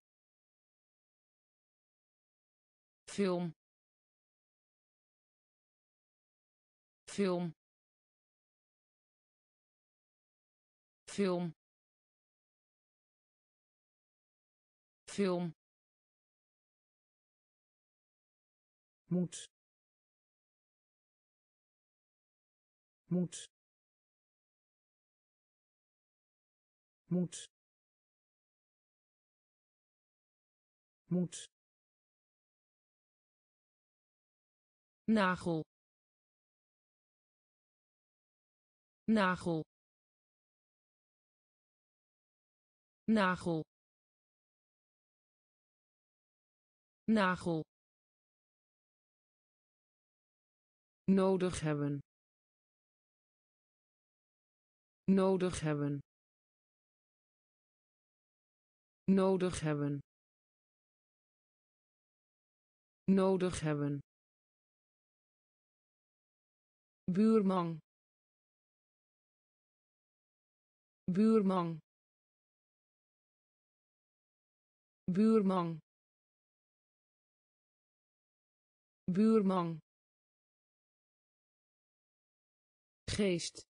[SPEAKER 1] film. Film. Film. Film. Moet. Moet. Moet. Moet nagel. Nagel. Nagel. Nagel. Nodig hebben. Nodig hebben. Nodig hebben. Nodig hebben buurman. Buurman. Buurman. Buurman. Geest.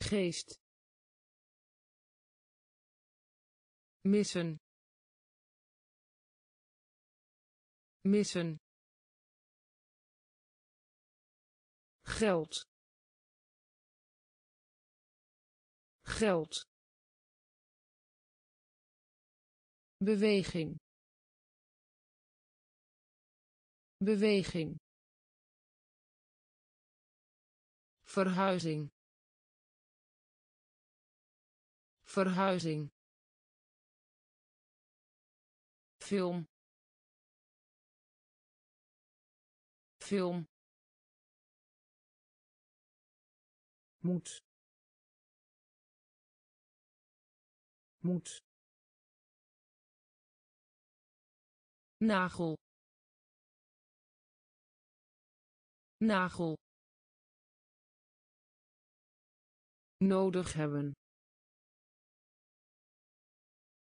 [SPEAKER 1] Geest. Missen. Missen geld. Geld. Beweging. Beweging. Verhuizing. Verhuizing. Film. Film moet. Moet. Nagel. Nagel. Nodig hebben.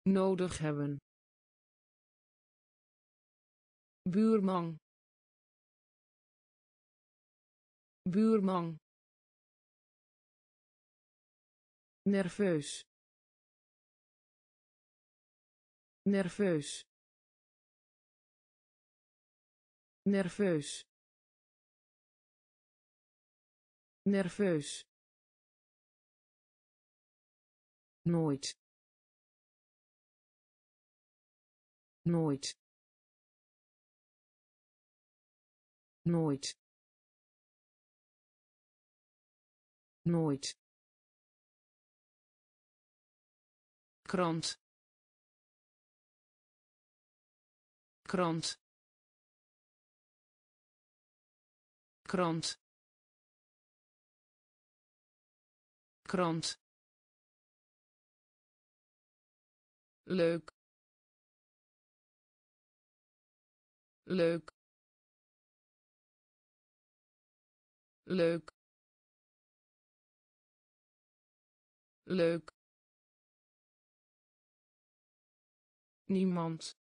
[SPEAKER 1] Nodig hebben. Buurman. Buurman nerveus. Nerveus. Nerveus. Nerveus. Nooit. Nooit. Nooit. Nooit krant. Krant. Krant. Krant. Leuk. Leuk. Leuk. Leuk niemand.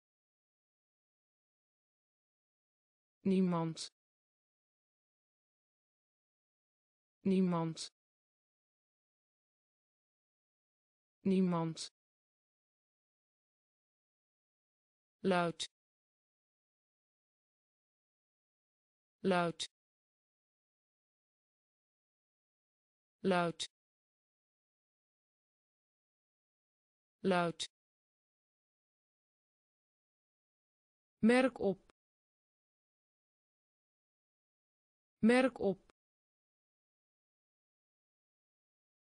[SPEAKER 1] Niemand. Niemand. Niemand. Luid. Luid. Luid. Luid merk op. Merk op.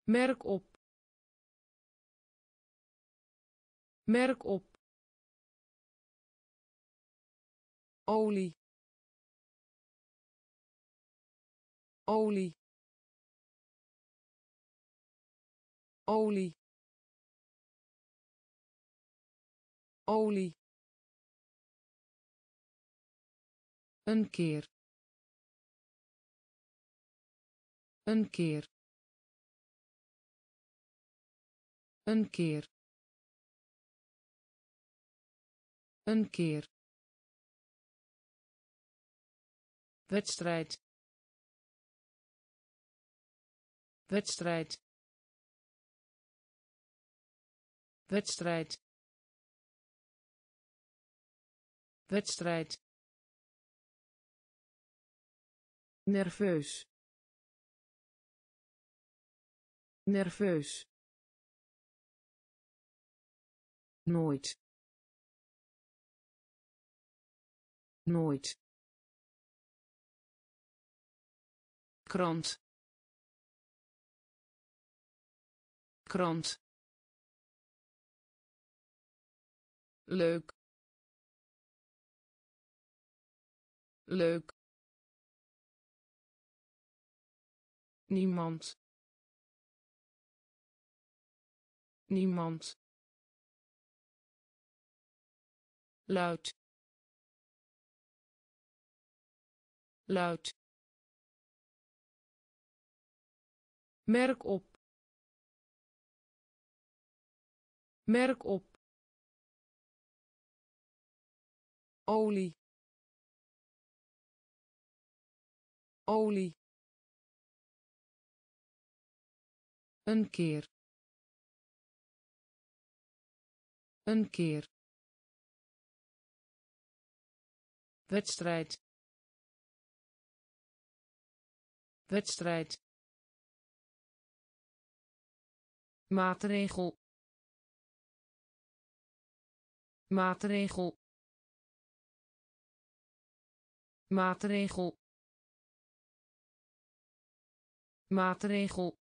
[SPEAKER 1] Merk op. Merk op. Olie. Olie. Olie. Olie een keer. Een keer. Een keer. Een keer. Wedstrijd. Wedstrijd. Wedstrijd. Wedstrijd nerveus. Nerveus. Nooit. Nooit. Krant. Krant. Leuk. Leuk niemand. Niemand. Luid. Luid. Merk op. Merk op. Olie. Olie een keer. Een keer. Wedstrijd. Wedstrijd.
[SPEAKER 2] Maatregel. Maatregel. Maatregel. Maatregel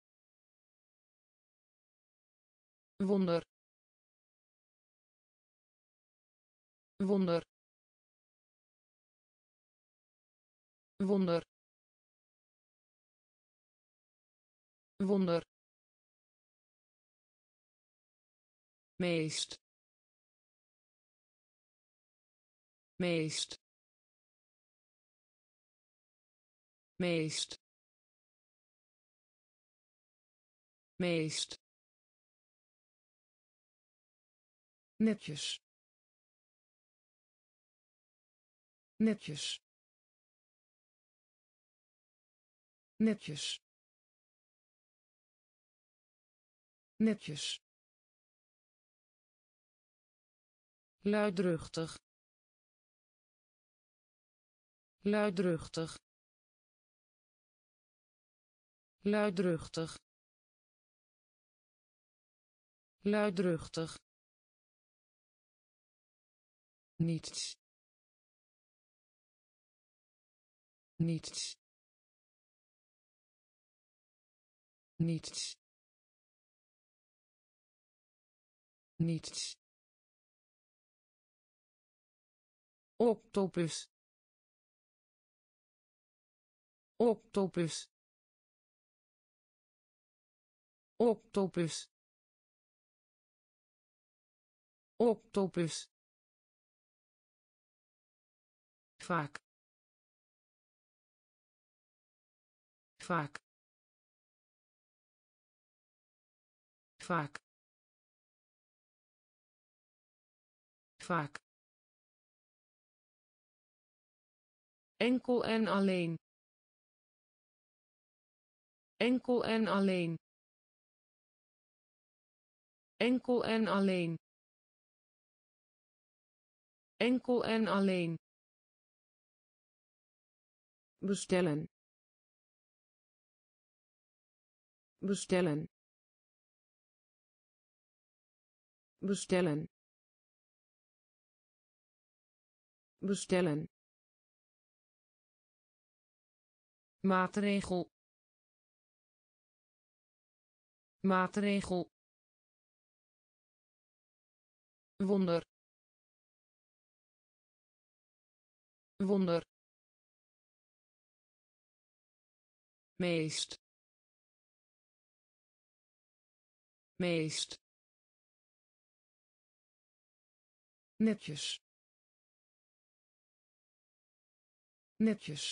[SPEAKER 2] wonder. Wonder. Wonder. Wonder. Meest. Meest. Meest. Meest netjes. Netjes. Netjes. Netjes. Luidruchtig. Luidruchtig. Luidruchtig. Luidruchtig niets. Niets. Niets. Niets. Octopus. Octopus. Octopus. Octopus vaak. Vaak. Vaak. Vaak. Enkel en alleen. Enkel en alleen. Enkel en alleen. Enkel en alleen bestellen. Bestellen. Bestellen. Bestellen. Maatregel. Maatregel. Wonder. Wonder meest meest netjes netjes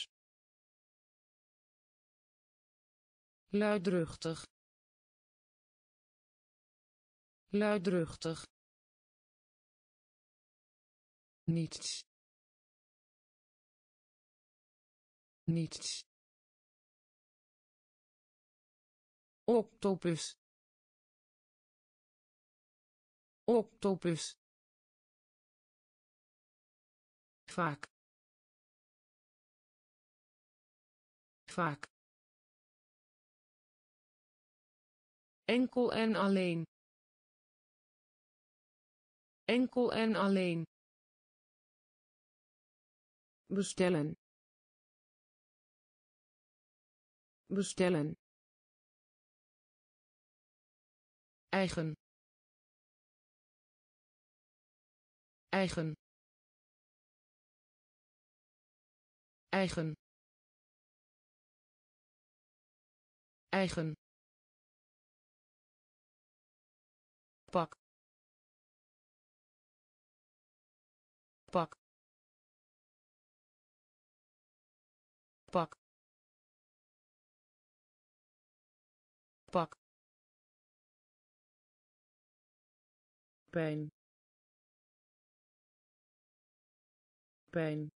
[SPEAKER 2] luidruchtig luidruchtig niets niets octopus. Octopus. Vaak. Vaak. Enkel en alleen. Enkel en alleen. Bestellen. Bestellen eigen. Eigen. Eigen. Eigen. Pak. Pak. Pak. Pak pijn. Pijn.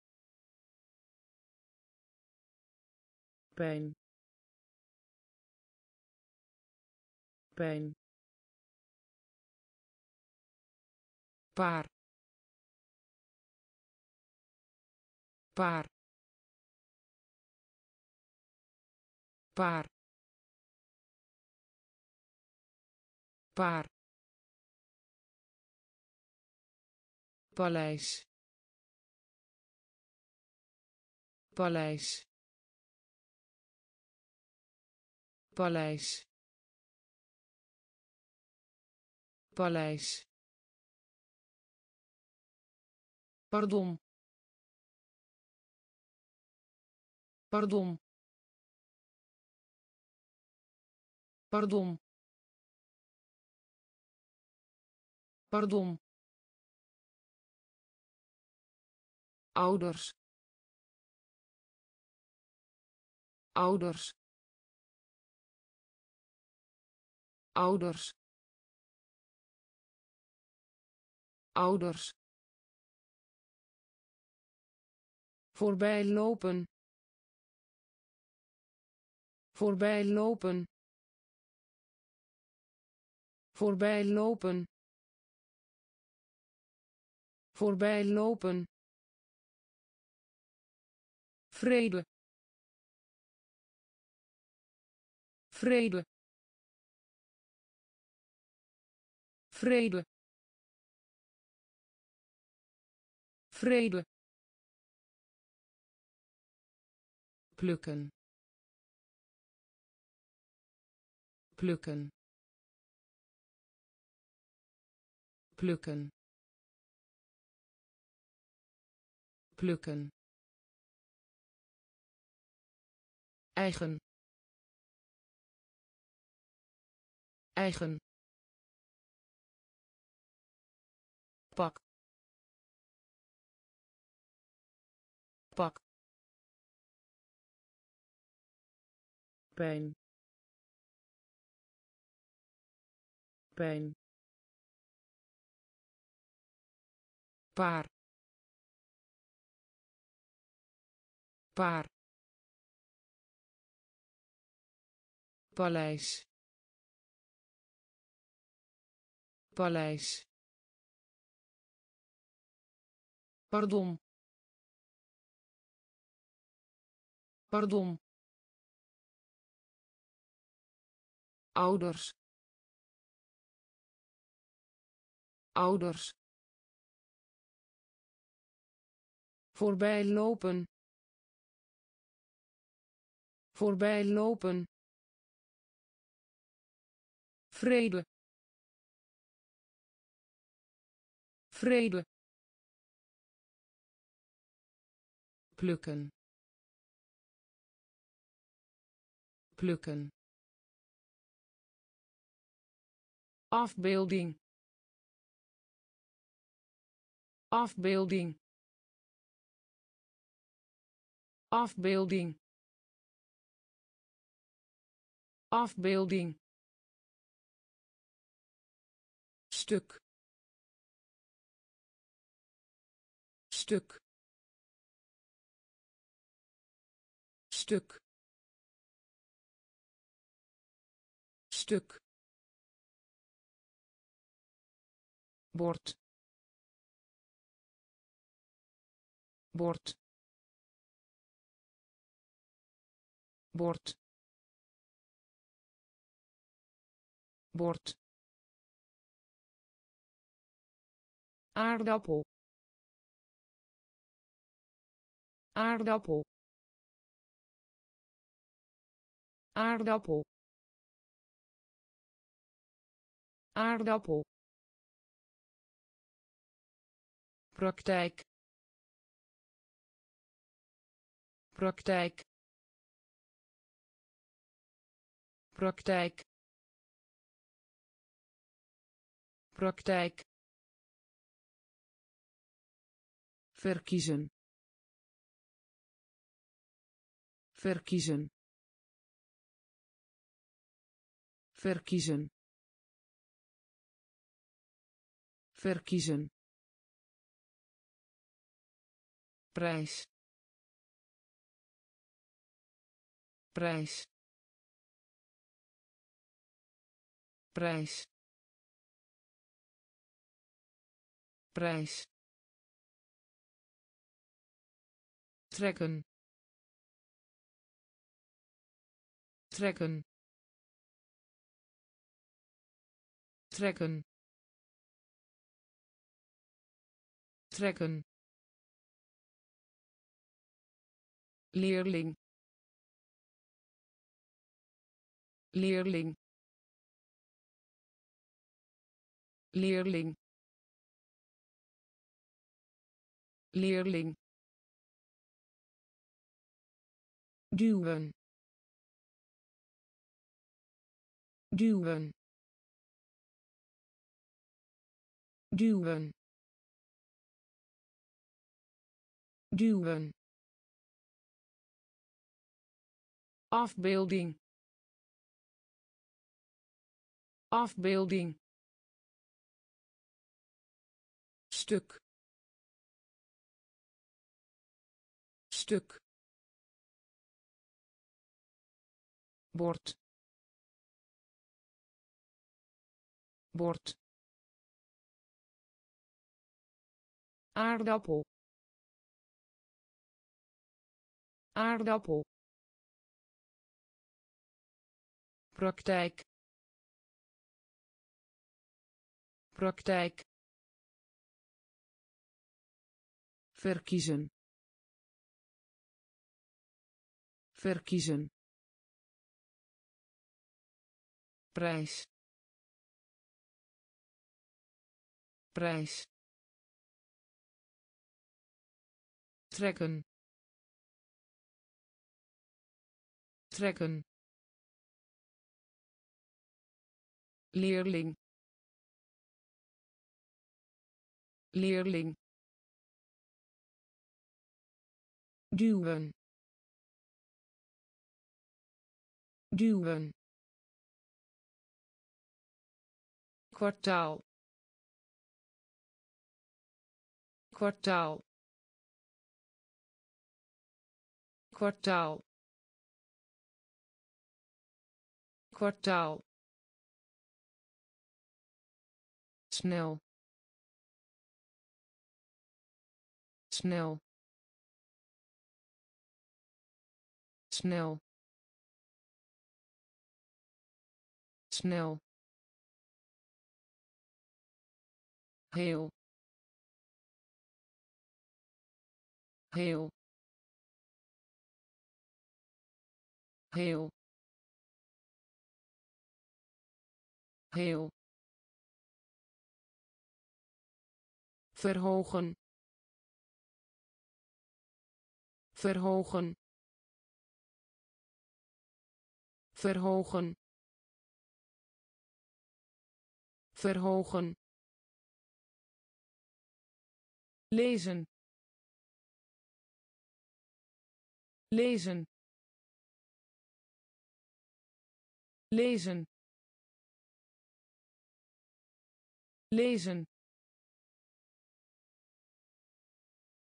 [SPEAKER 2] Pijn. Pijn. Paar. Paar. Paar.
[SPEAKER 1] Paar paleis. Paleis. Paleis. Paleis. Pardon. Pardon. Pardon. Pardon ouders. Ouders. Ouders. Ouders. Voorbij lopen voorbij lopen voorbij lopen voorbij lopen vrede. Vrede. Vrede. Vrede. Plukken. Plukken. Plukken. Plukken eigen. Eigen. Pak. Pak. Pijn. Pijn. Paar. Paar paleis. Paleis. Pardon. Pardon. Ouders. Ouders. Voorbij lopen. Voorbij lopen vrede. Vrede. Plukken. Plukken. Afbeelding. Afbeelding. Afbeelding. Afbeelding stuk. Stuk. Stuk. Stuk. Bord. Bord. Bord. Bord aardappel. Aardappel. Aardappel. Aardappel. Praktijk. Praktijk. Praktijk. Praktijk verkiezen. Verkiezen. Verkiezen. Verkiezen. Prijs. Prijs. Prijs. Prijs trekken. Trekken. Trekken. Trekken. Leerling. Leerling. Leerling. Leerling duwen. Duwen. Duwen. Duwen. Afbeelding. Afbeelding. Stuk. Stuk bord. Bord. Aardappel. Aardappel. Praktijk. Praktijk. Verkiezen. Verkiezen prijs. Prijs. Trekken. Trekken. Leerling. Leerling. Duwen. Duwen kwartaal. Kwartaal. Kwartaal. Kwartaal. Snel. Snel. Snel. Snel heel. Heel. Heel. Heel. Verhogen. Verhogen. Verhogen. Verhogen lezen lezen lezen lezen.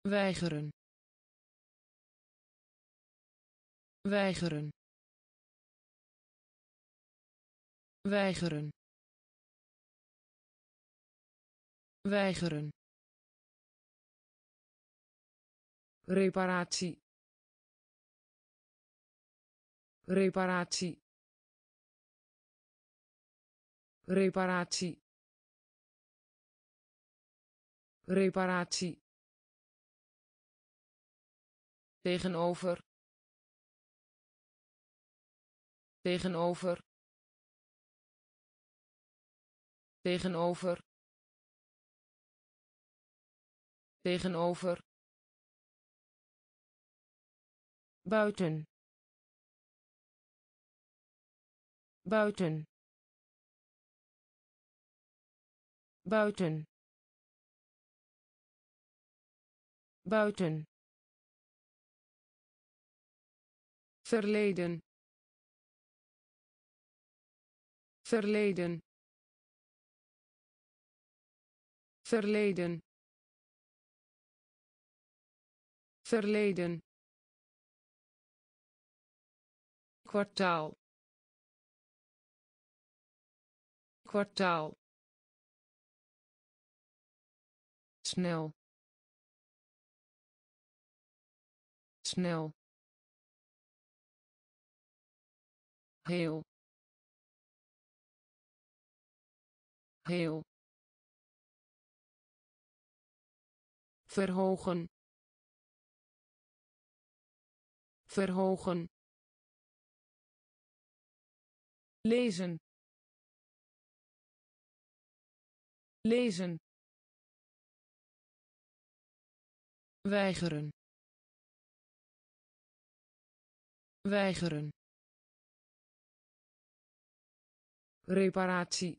[SPEAKER 1] Weigeren weigeren weigeren. Weigeren reparatie. Reparatie. Reparatie. Reparatie. Tegenover. Tegenover. Tegenover. Tegenover buiten. Buiten. Buiten. Buiten. Verleden. Verleden. Verleden. Verleden kwartaal. Kwartaal. Snel. Snel. Heel. Geheel verhogen. Verhogen lezen lezen weigeren weigeren reparatie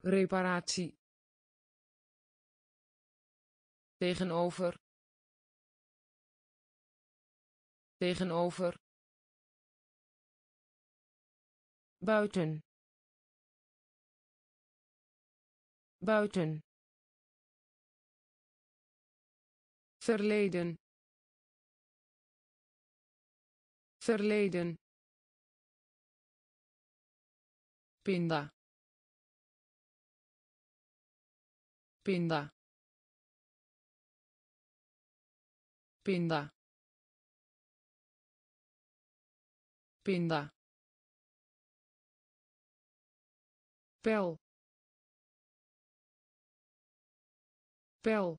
[SPEAKER 1] reparatie tegenover tegenover buiten. Buiten. Verleden. Verleden. Pinda. Pinda. Pinda. Pinda pel pel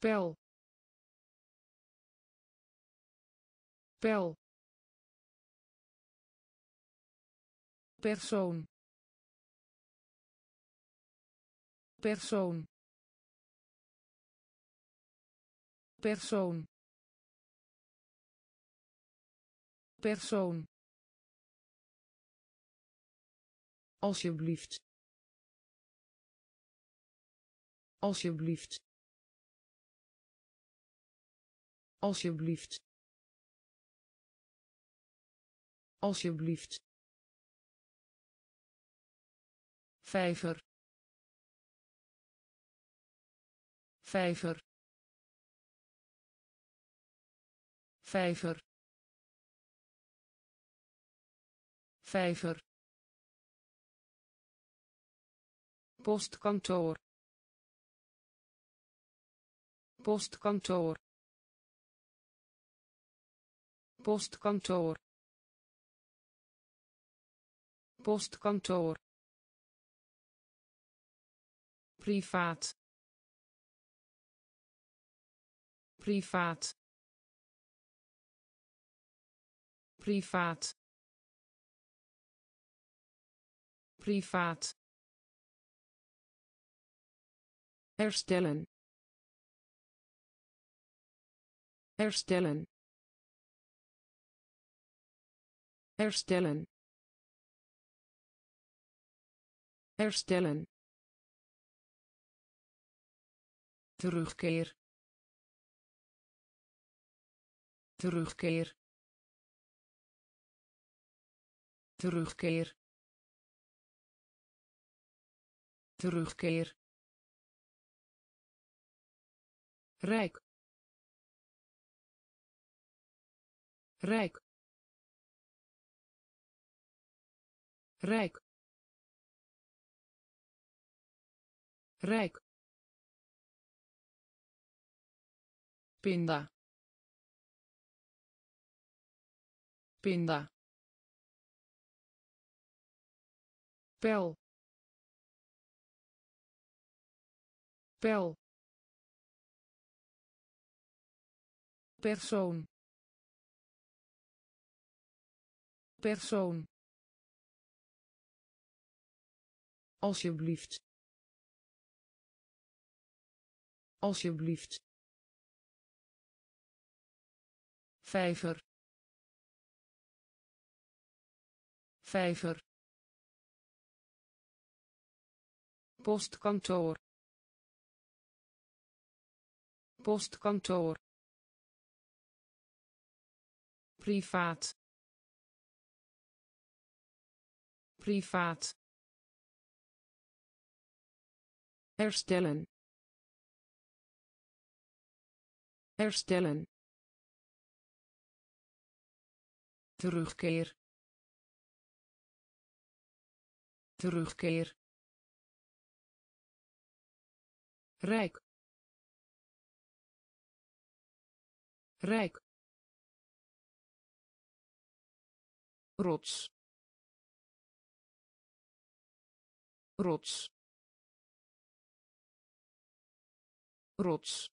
[SPEAKER 1] pel pel persoon. Persoon. Persoon. Persoon alsjeblieft. Alsjeblieft. Alsjeblieft. Alsjeblieft. Vijver. Vijver. Vijver. Vijver postkantoor. Postkantoor. Postkantoor. Postkantoor. Privaat. Privaat. Privaat. Privaat herstellen. Herstellen. Herstellen. Herstellen. Terugkeer. Terugkeer. Terugkeer. Terugkeer rijk. Rijk. Rijk. Rijk. Pinda. Pinda. Pel. Pel persoon. Persoon. Alsjeblieft. Alsjeblieft. Vijver. Vijver. Postkantoor. Postkantoor privaat. Privaat. Herstellen. Herstellen. Terugkeer. Terugkeer. Rijk. Rijk rots. Rots. Rots.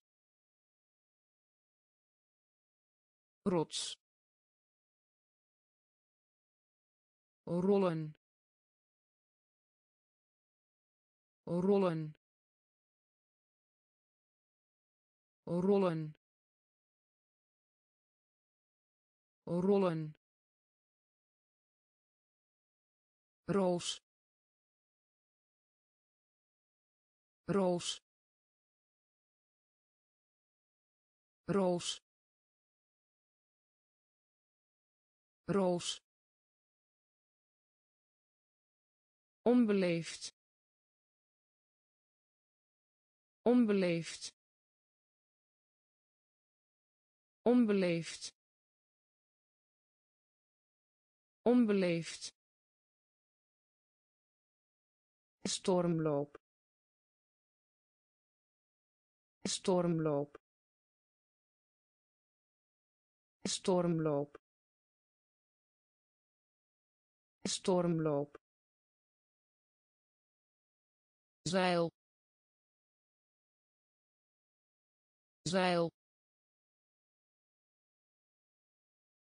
[SPEAKER 1] Rots. Rollen. Rollen. Rollen. Rollen roos. Roos. Roos. Roos. Onbeleefd. Onbeleefd. Onbeleefd. Onbeleefd stormloop. Stormloop. Stormloop. Stormloop. Zeil. Zeil.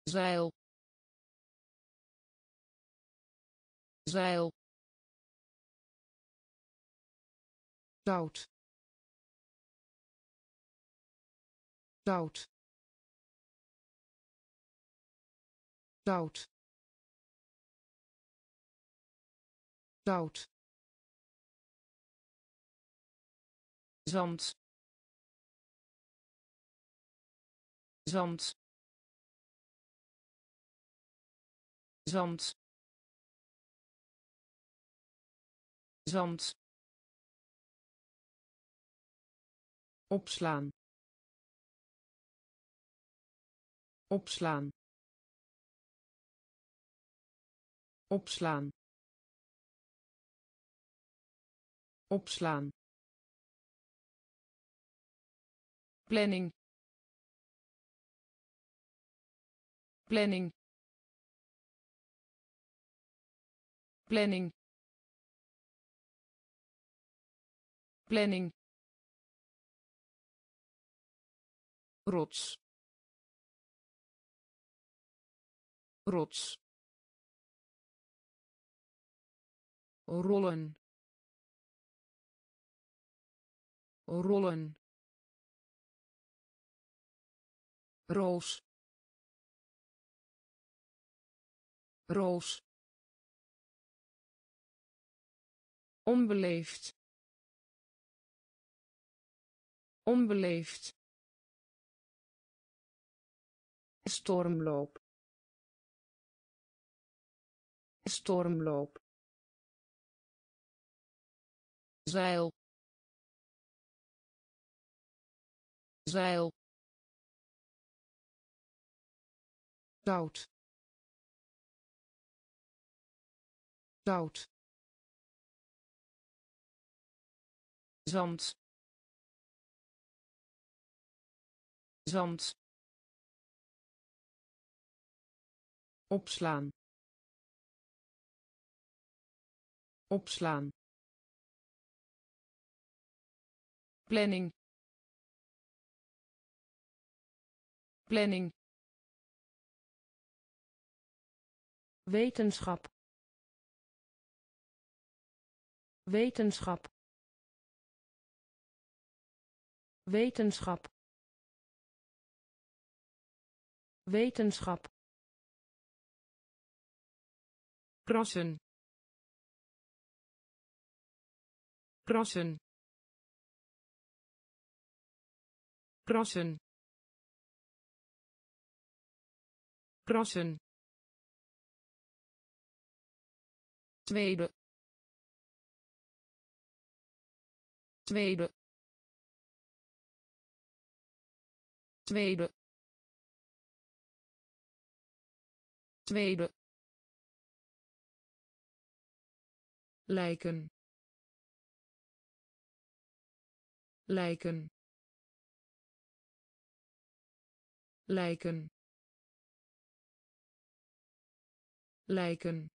[SPEAKER 1] Zeil. Zeil zout zout zout zout zand. Zand. Zand. Zand opslaan. Opslaan. Opslaan. Opslaan. Planning. Planning. Planning. Planning rots. Rots. Rollen. Rollen. Roos. Roos. Onbeleefd. Onbeleefd stormloop. Stormloop. Zeil. Zeil. Zout. Zout. Zand. Zand opslaan. Opslaan. Planning. Planning. Wetenschap. Wetenschap. Wetenschap. Wetenschap krassen. Krassen. Krassen. Krassen. Tweede. Tweede. Tweede. Tweede lijken. Lijken. Lijken. Lijken.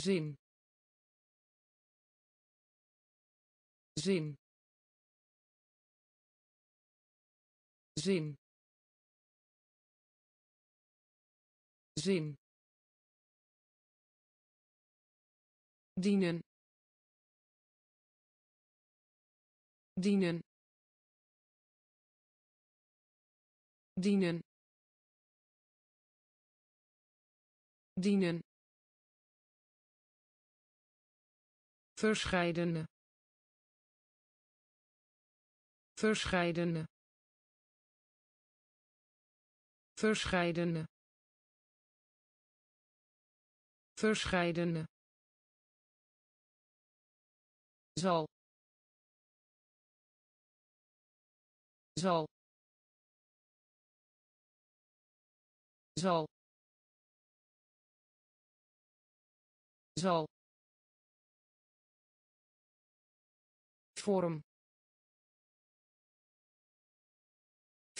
[SPEAKER 1] Zin. Zin. Zin. Zin dienen. Dienen. Dienen. Dienen. Verscheidene. Verscheidene. Verscheidene. Verscheidene zal. Zal. Zal. Zal. Vorm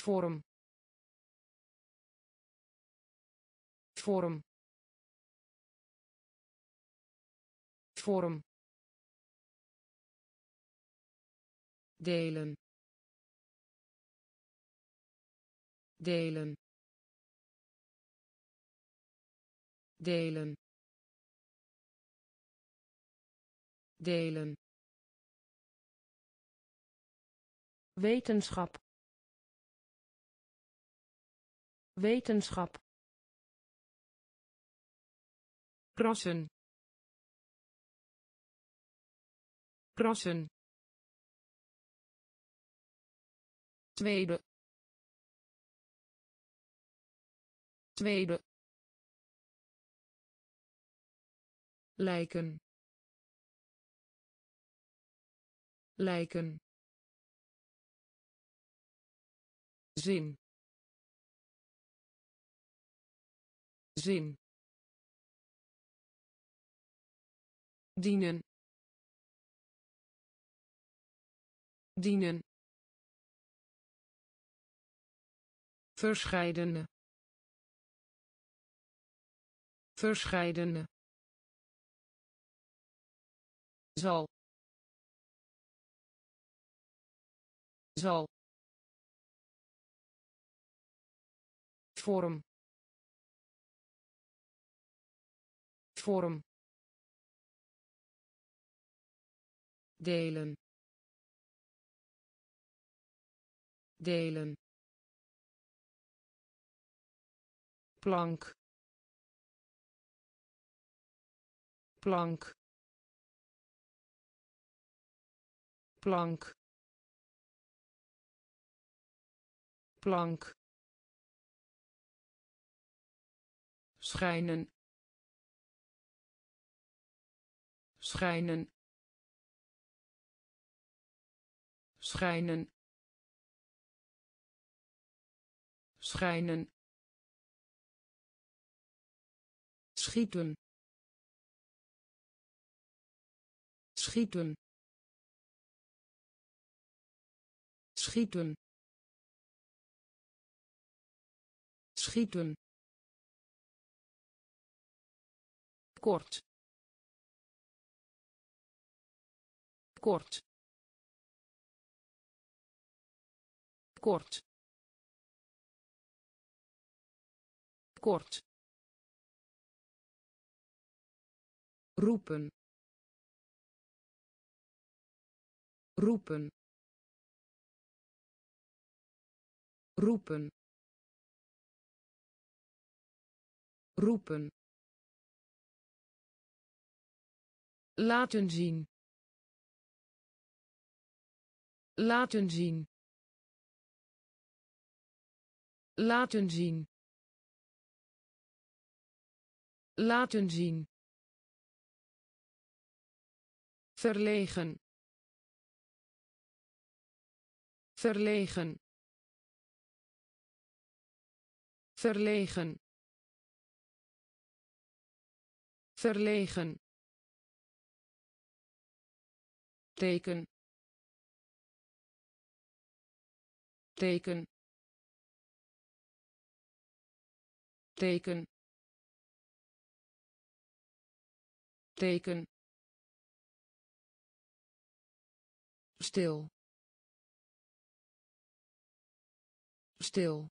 [SPEAKER 1] vorm vorm vorm delen. Delen. Delen. Delen. Wetenschap. Wetenschap. Krassen. Krassen tweede. Tweede. Lijken. Lijken. Zin. Zin. Dienen. Dienen verscheidene. Verscheidene. Zal. Zal. Vorm. Vorm. Delen. Delen plank. Plank. Plank. Plank. Schijnen. Schijnen. Schijnen. Schijnen schieten. Schieten. Schieten. Schieten. Kort. Kort. Kort. Kort roepen. Roepen. Roepen. Roepen. Laten zien. Laten zien. Laten zien. Laten zien verlegen. Verlegen. Verlegen. Verlegen. Teken. Teken. Teken. Teken stil. Stil.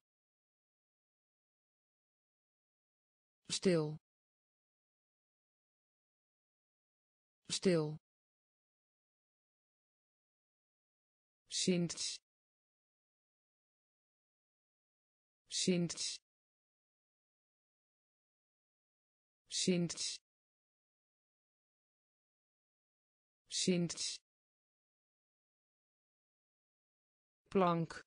[SPEAKER 1] Stil. Stil. Sinds. Sinds. Sinds. Sinds plank.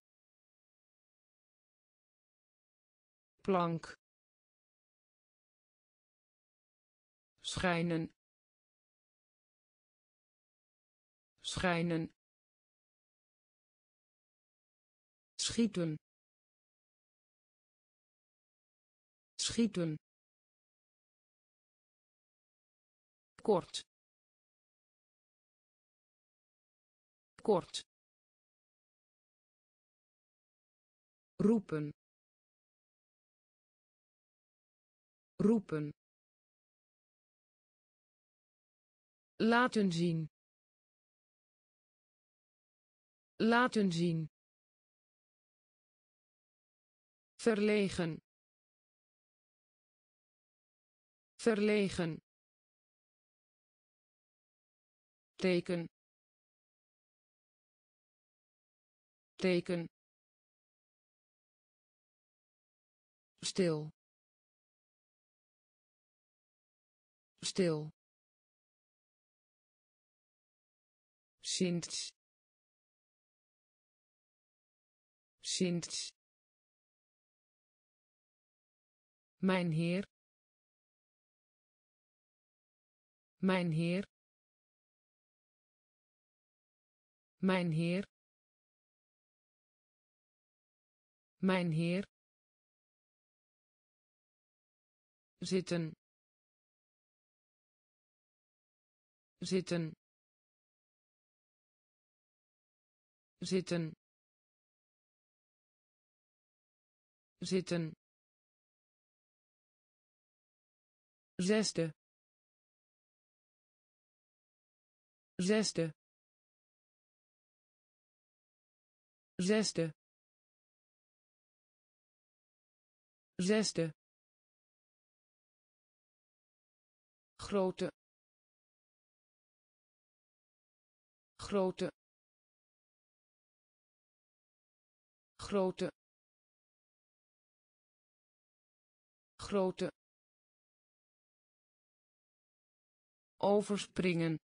[SPEAKER 1] Plank. Schijnen. Schijnen. Schieten. Schieten. Kort. Kort roepen. Roepen. Laten zien. Laten zien. Verlegen. Verlegen. Teken. Teken stil stil sinds sinds Mijn heer. Mijn heer. Mijn heer. Mijn heer. Zitten. Zitten. Zitten. Zitten. zesde zesde zesde zesde grote. Grote. Grote. Grote. Overspringen.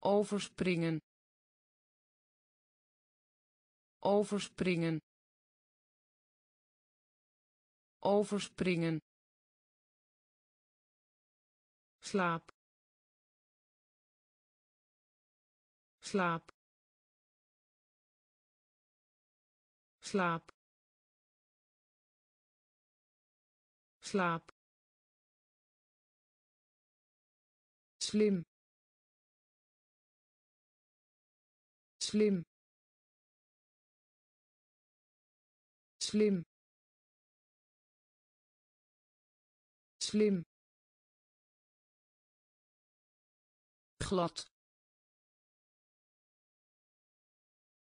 [SPEAKER 1] Overspringen. Overspringen. Overspringen slaap. Slaap. Slaap. Slaap. Slim. Slim. Slim. Slim glad.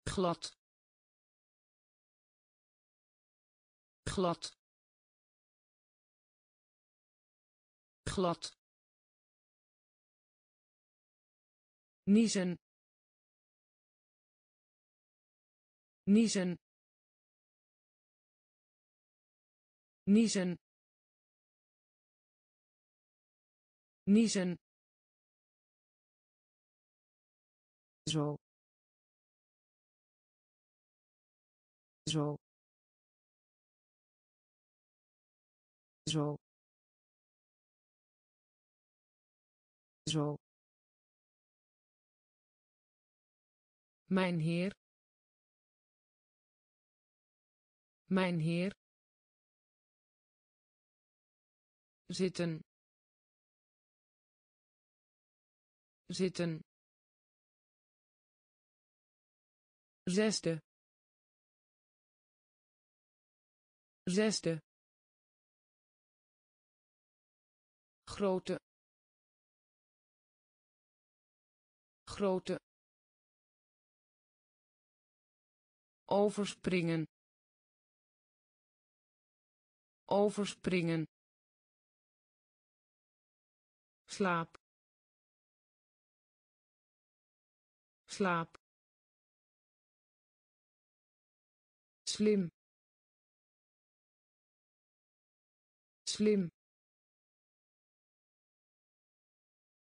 [SPEAKER 1] Glad. Glad. Glad. Niezen. Niezen. Niezen. Niezen zo zo zo zo Mijn heer. Mijn heer. Zitten. Zitten. Zesde. zesde. Grote. Grote. Overspringen. Overspringen. Slaap. Slaap slim. Slim.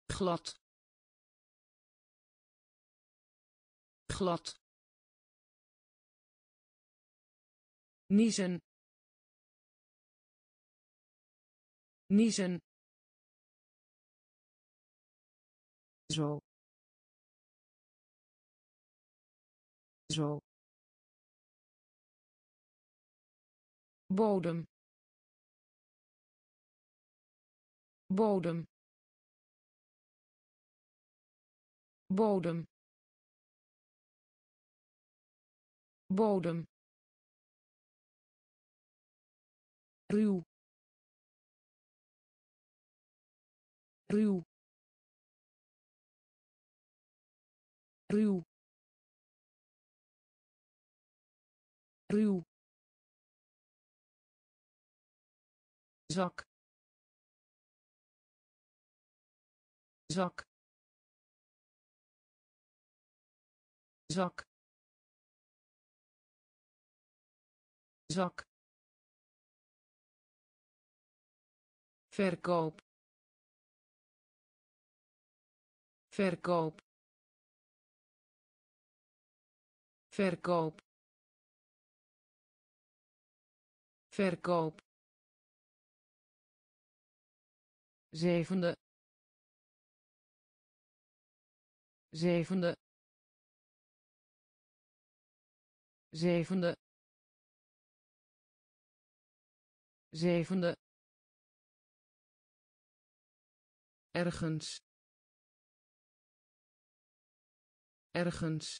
[SPEAKER 1] Glad. Glad. Niezen. Niezen. Zo. Zo bodem. Bodem. Bodem. Bodem. Ruw. Ruw. Ruw. Ruw zak. Zak. Zak. Zak. Verkoop. Verkoop. Verkoop. Verkoop zevende. Zevende. Zevende. Zevende. Ergens. Ergens.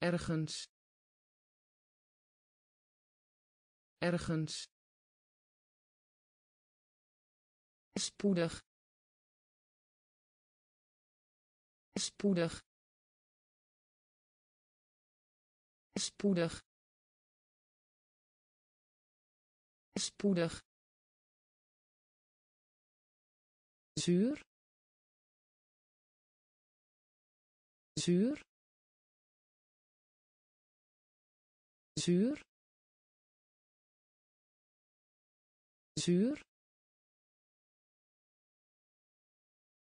[SPEAKER 1] Ergens. Ergens spoedig. Spoedig. Spoedig. Spoedig. Zuur. Zuur. Zuur. Zuur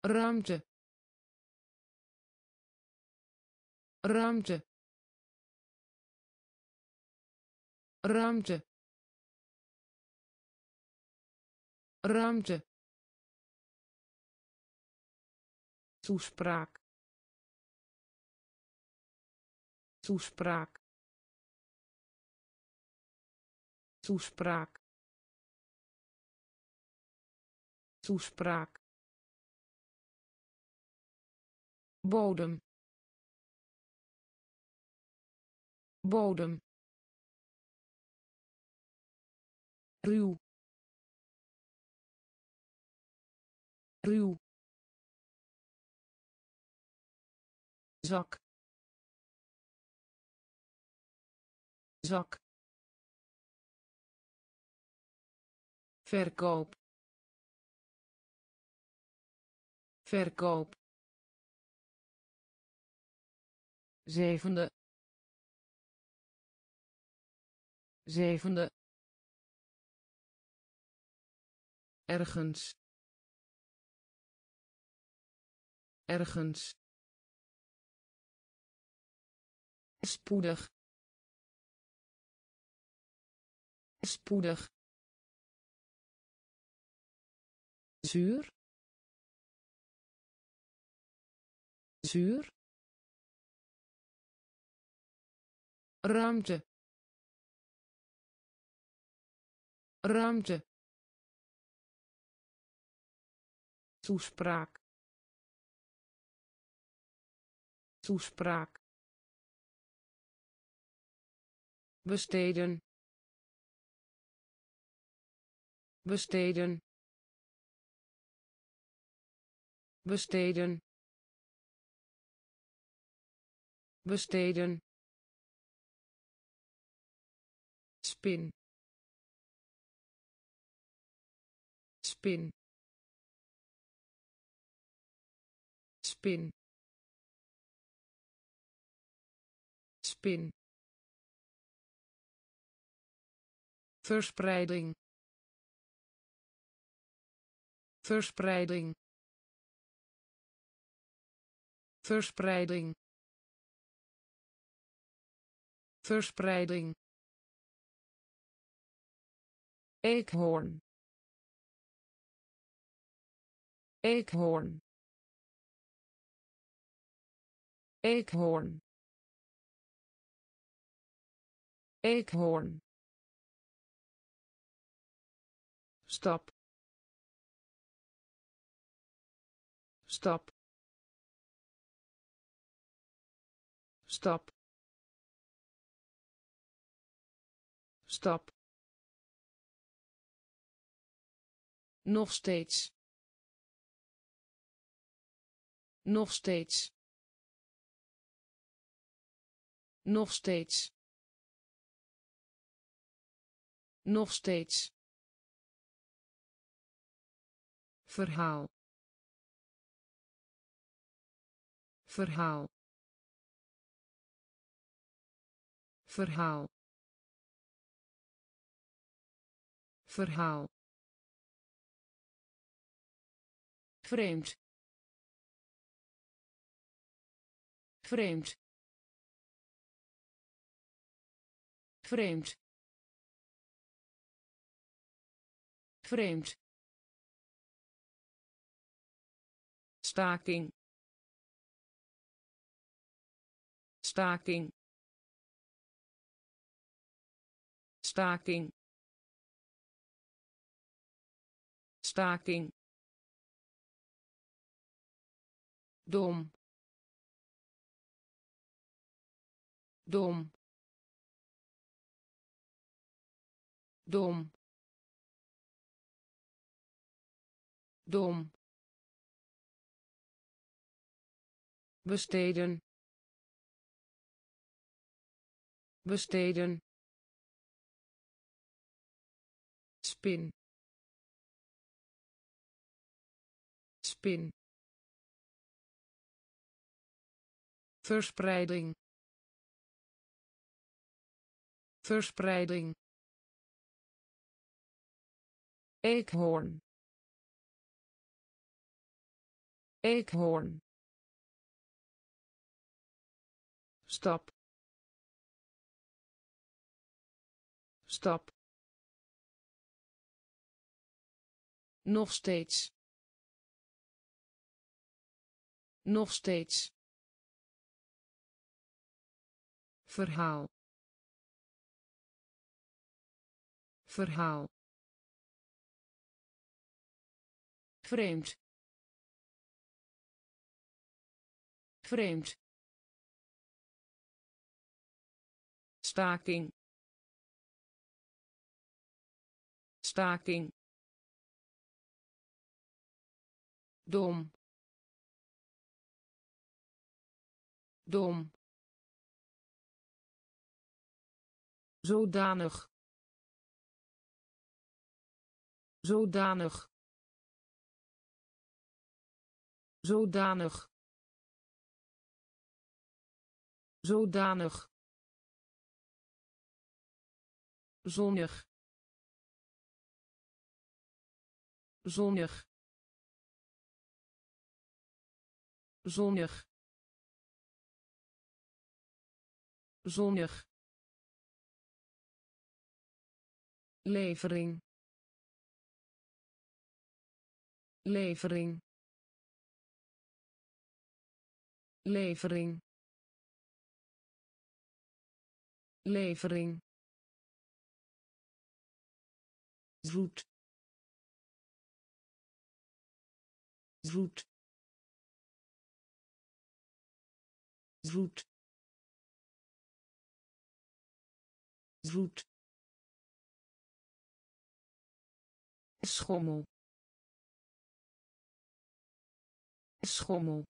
[SPEAKER 1] ruimte. Ruimte. Ruimte. Ruimte. Toespraak. Toespraak. Toespraak. Toespraak bodem. Bodem. Ruw. Ruw. Zak. Zak. Verkoop. Verkoop zevende. Zevende. Ergens. Ergens. Spoedig. Spoedig. Zuur. Zuur ruimte. Ruimte. Toespraak. Toespraak. Besteden. Besteden. Besteden. Besteden spin. Spin. Spin. Spin. Verspreiding. Verspreiding. Verspreiding. Verspreiding eekhoorn. Eekhoorn. Eekhoorn. Eekhoorn. Stap. Stap. Stap. Stap nog steeds. Nog steeds. Nog steeds. Nog steeds. Verhaal. Verhaal. Verhaal. Verhaal vreemd. Vreemd. Vreemd. Vreemd. Staking. Staking. Staking. Staking dom. Dom. Dom. Dom. Besteden. Besteden. Spin. Spin verspreiding. Verspreiding. Eekhoorn. Eekhoorn. Stap. Stap. Nog steeds. Nog steeds verhaal. Verhaal. Vreemd. Vreemd. Staking. Staking. Dom. Dom zodanig. Zodanig. Zodanig. Zodanig. Zonnig. Zonnig. Zonnig. Zonnig levering. Levering. Levering. Levering. Zoet. Zoet. Zoet. Zoet
[SPEAKER 2] schommel. Schommel.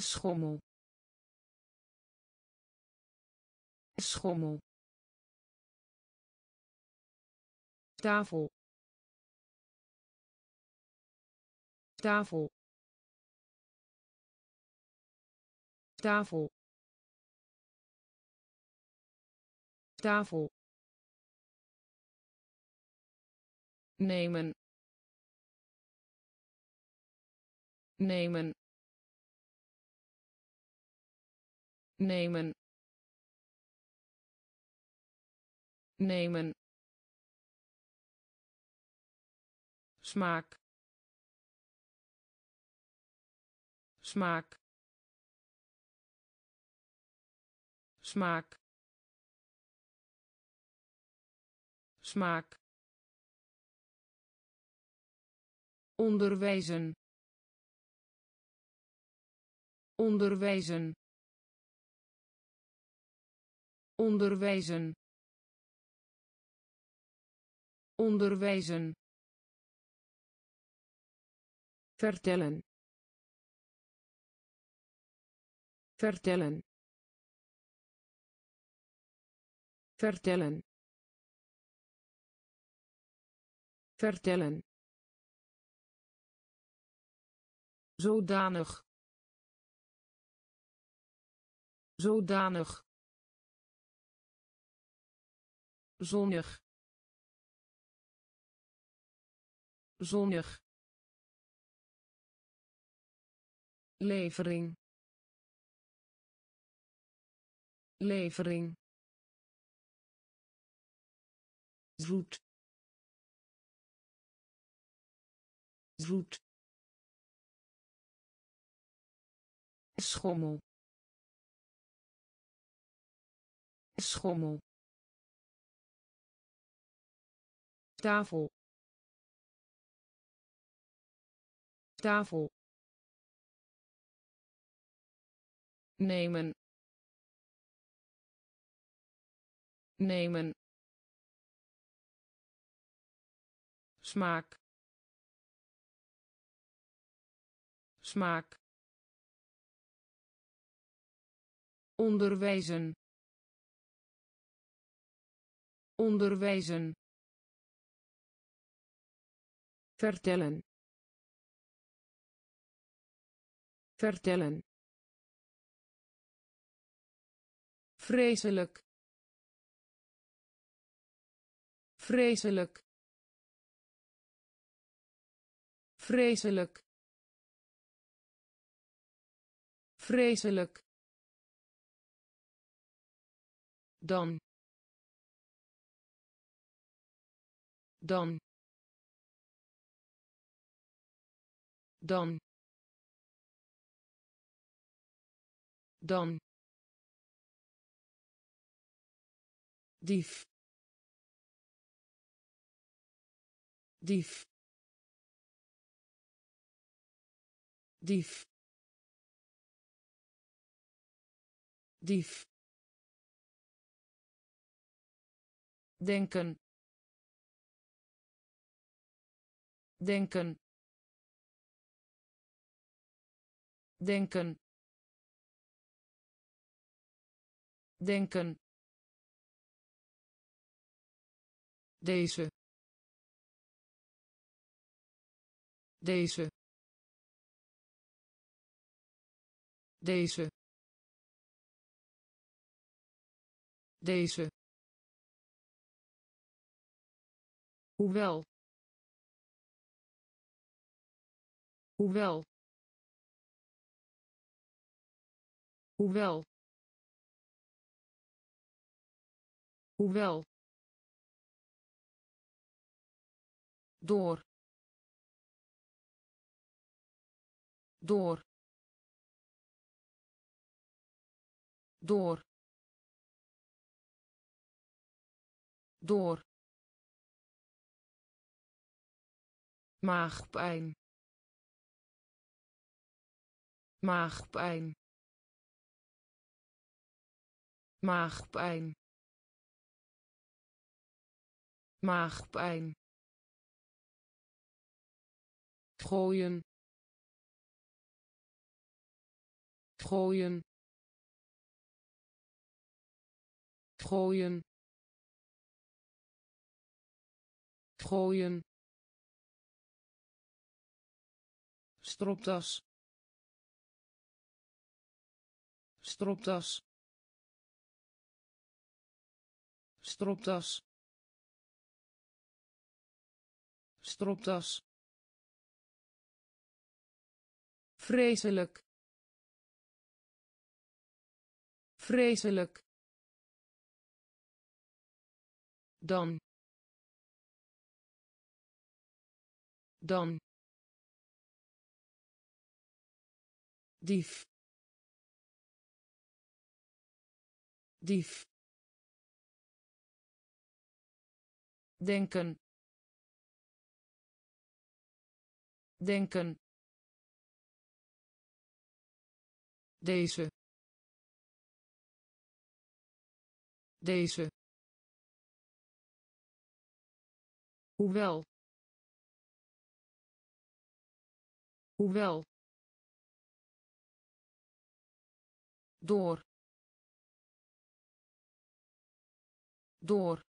[SPEAKER 2] Schommel. Schommel. Tafel. Tafel. Tafel. Tafel nemen. Nemen. Nemen. Nemen. Smaak. Smaak. Smaak. Smaak onderwijzen. Onderwijzen. Onderwijzen. Onderwijzen. Vertellen. Vertellen. Vertellen. Vertellen zodanig. Zodanig. Zonnig. Zonnig.
[SPEAKER 1] Levering. Levering. Zoet. Zoet
[SPEAKER 2] schommel. Schommel. Tafel. Tafel.
[SPEAKER 1] Nemen. Nemen. Smaak. Smaak onderwijzen. Onderwijzen. Vertellen. Vertellen. Vreselijk. Vreselijk. Vreselijk. Vreselijk dan. Dan. Dan. Dan. Dief. Dief. Dief. Dief denken. Denken. Denken. Denken. Deze. Deze. Deze. Deze hoewel. Hoewel. Hoewel. Hoewel. Door. Door. Door. Door maagpijn. Maagpijn. Maagpijn. Maagpijn. Gooien. Gooien. Gooien. Gooien stropdas. Stropdas. Stropdas. Stropdas. Vreselijk. Vreselijk. Dan. Dan dief. Dief. Denken. Denken. Deze. Deze. Hoewel. Hoewel door door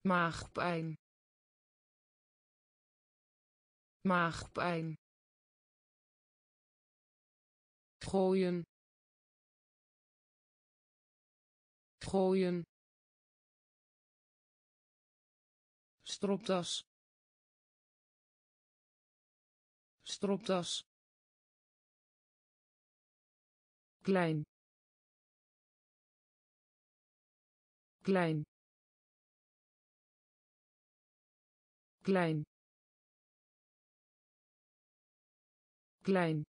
[SPEAKER 1] maagpijn maagpijn gooien gooien stropdas stropdas klein. Klein. Klein. Klein.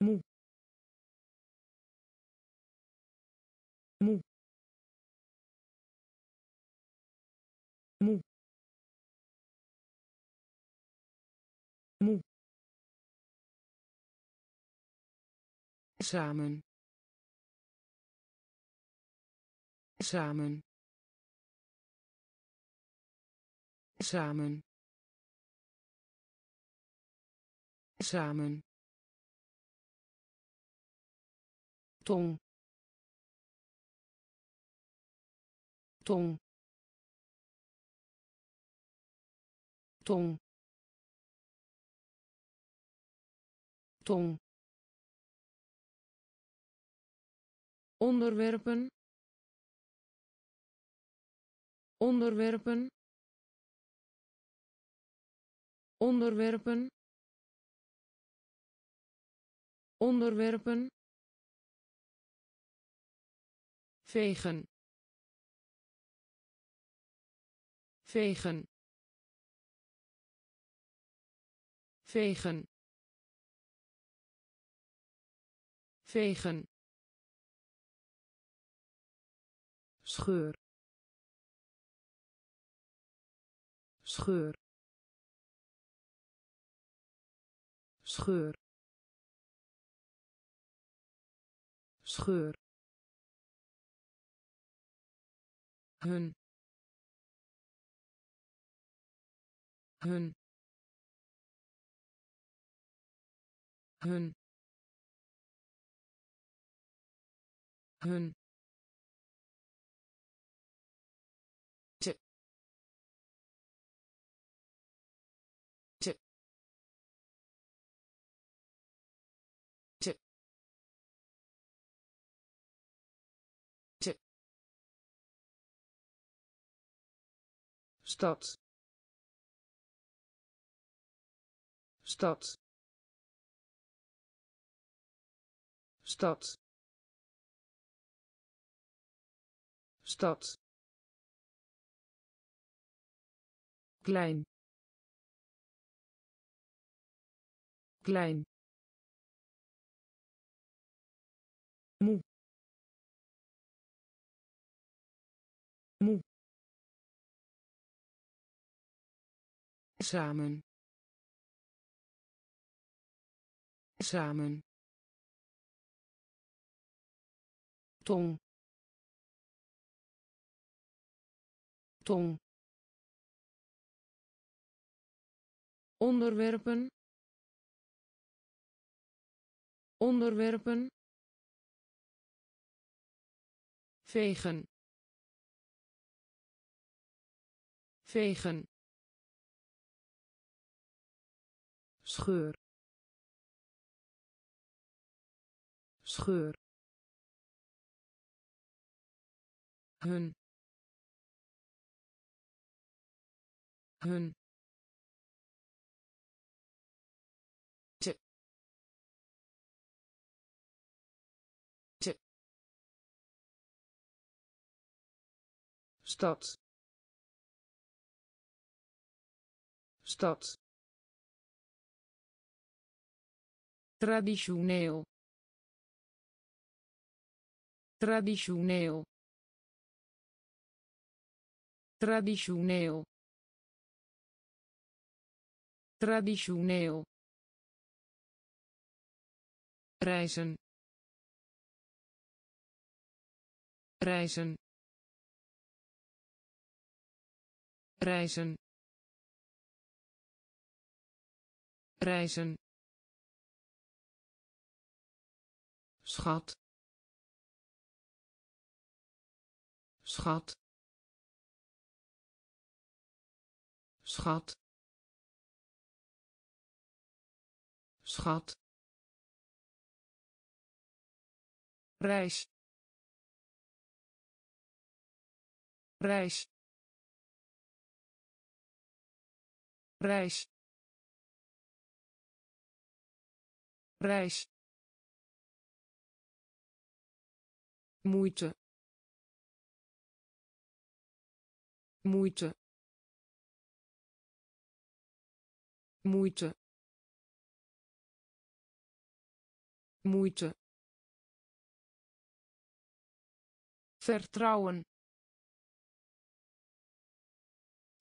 [SPEAKER 1] Moe. Moe samen. Samen. Samen. Samen. Tong. Tong. Tong. Tong onderwerpen onderwerpen onderwerpen onderwerpen. Vegen. Vegen. Vegen. Vegen scheur. Scheur. Scheur. Scheur. Hun. Hun. Hun. Hun stad. Stad. Stad. Stad. Klein. Klein. Moe. Moe samen.
[SPEAKER 2] Samen. Tong. Tong. Onderwerpen. Onderwerpen. Vegen. Vegen scheur. Scheur. Hun. Hun. Stad. Stad traditioneel. Traditioneel. Traditioneel. Traditioneel. Reizen. Reizen. Reizen. Reizen schat. Schat. Schat. Schat. Reis. Reis. Reis. Reis moeite moeite moeite moeite vertrouwen.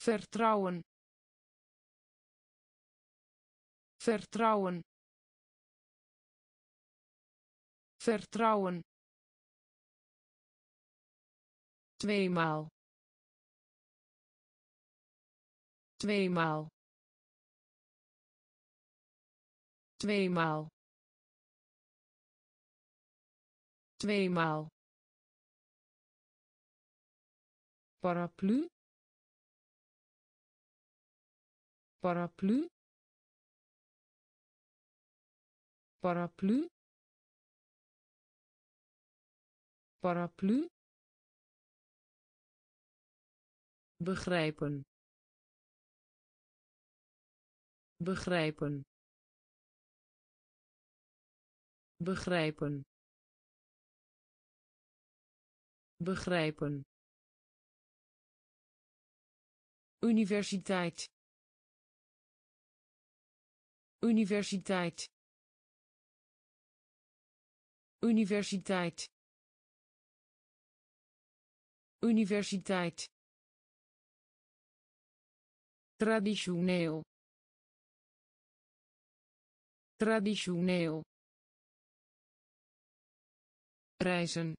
[SPEAKER 2] Vertrouwen. Vertrouwen. Vertrouwen tweemaal tweemaal tweemaal tweemaal. Paraplu paraplu paraplu paraplu begrijpen. Begrijpen. Begrijpen. Begrijpen. Universiteit. Universiteit. Universiteit. Universiteit traditioneel. Traditioneel. Reizen.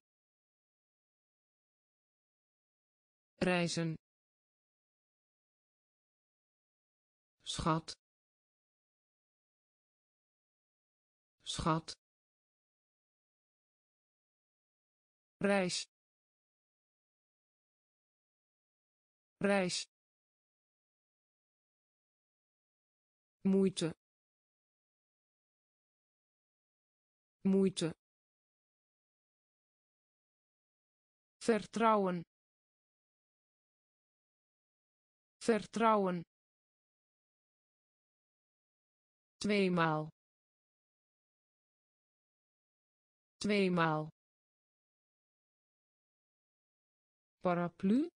[SPEAKER 2] Reizen. Schat. Schat. Reis. Reis moeite moeite vertrouwen. Vertrouwen. Tweemaal. Tweemaal. Paraplu.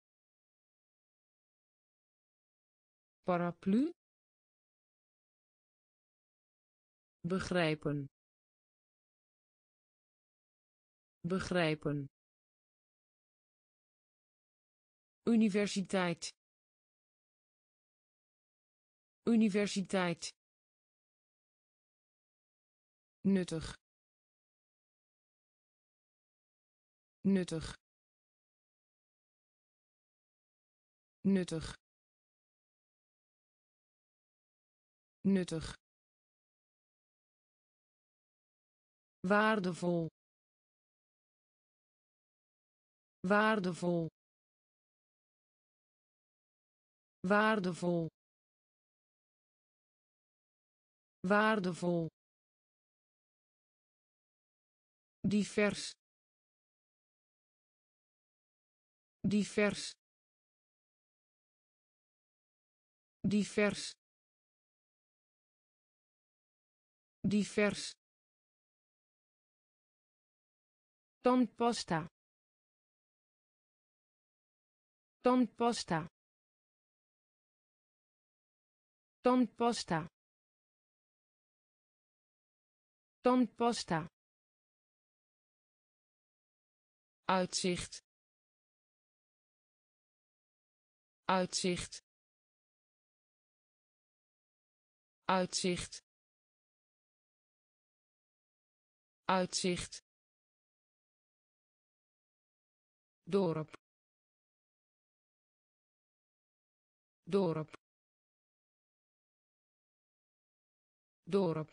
[SPEAKER 2] Paraplu begrijpen. Begrijpen. Universiteit. Universiteit. Nuttig. Nuttig. Nuttig. Nuttig waardevol. Waardevol. Waardevol. Waardevol. Divers. Divers. Divers. Divers tandpasta. Tandpasta. Tandpasta. Tandpasta. Uitzicht. Uitzicht. Uitzicht. Uitzicht dorp. Dorp. Dorp.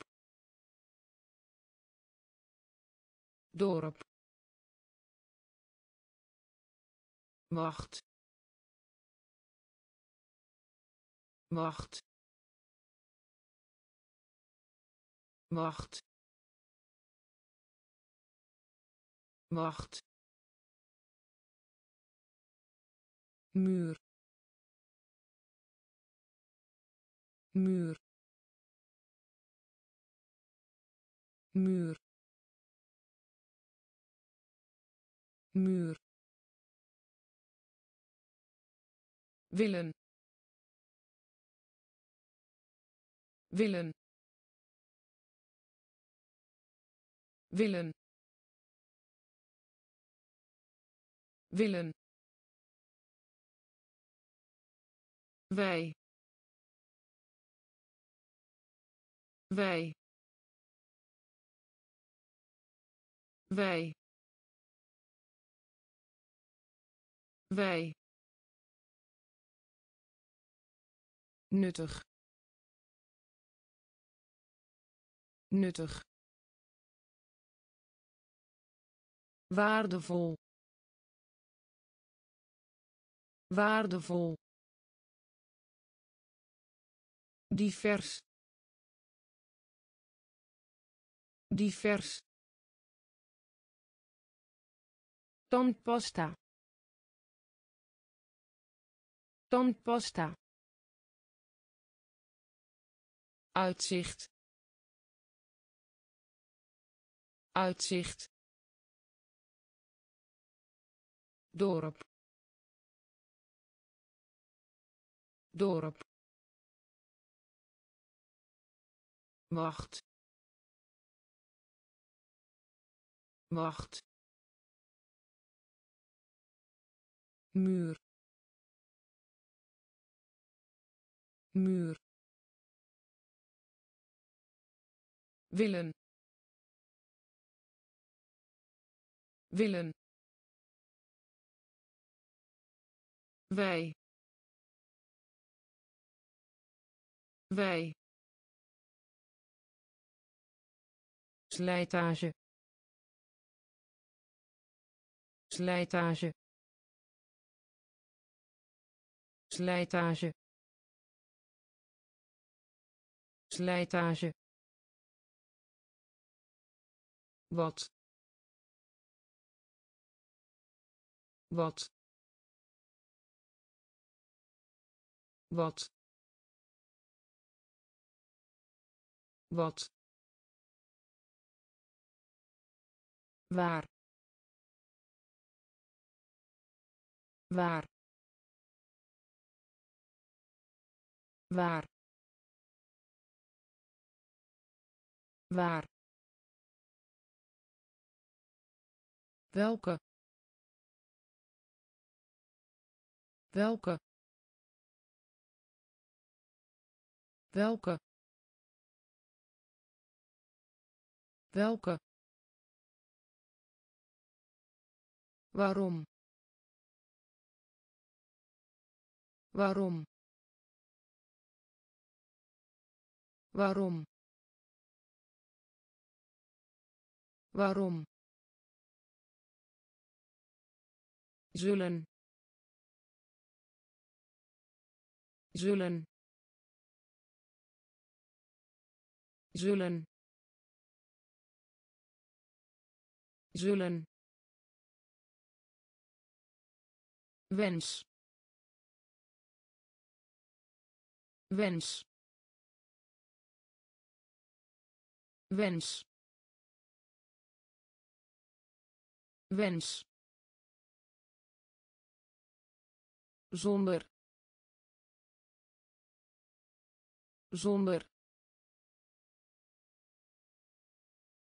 [SPEAKER 2] Dorp. Wacht. Wacht. Wacht. Wacht muur. Muur. Muur. Muur. Willen. Willen. Willen. Willen wij. Wij. Wij. Wij. Nuttig. Nuttig. Waardevol. Waardevol divers. Divers. Tandpasta. Tandpasta. Uitzicht. Uitzicht. Dorp. Dorp wacht. Wacht. Muur. Muur. Willen. Willen. Wij. Wij slijtage. Slijtage. Slijtage. Slijtage. Wat? Wat? Wat? Wat waar. Waar. Waar. Waar. Welke. Welke. Welke. Welke waarom? Waarom? Waarom? Waarom? Zullen. Zullen. Zullen. Zullen wens. Wens. Wens. Wens. Zonder. Zonder.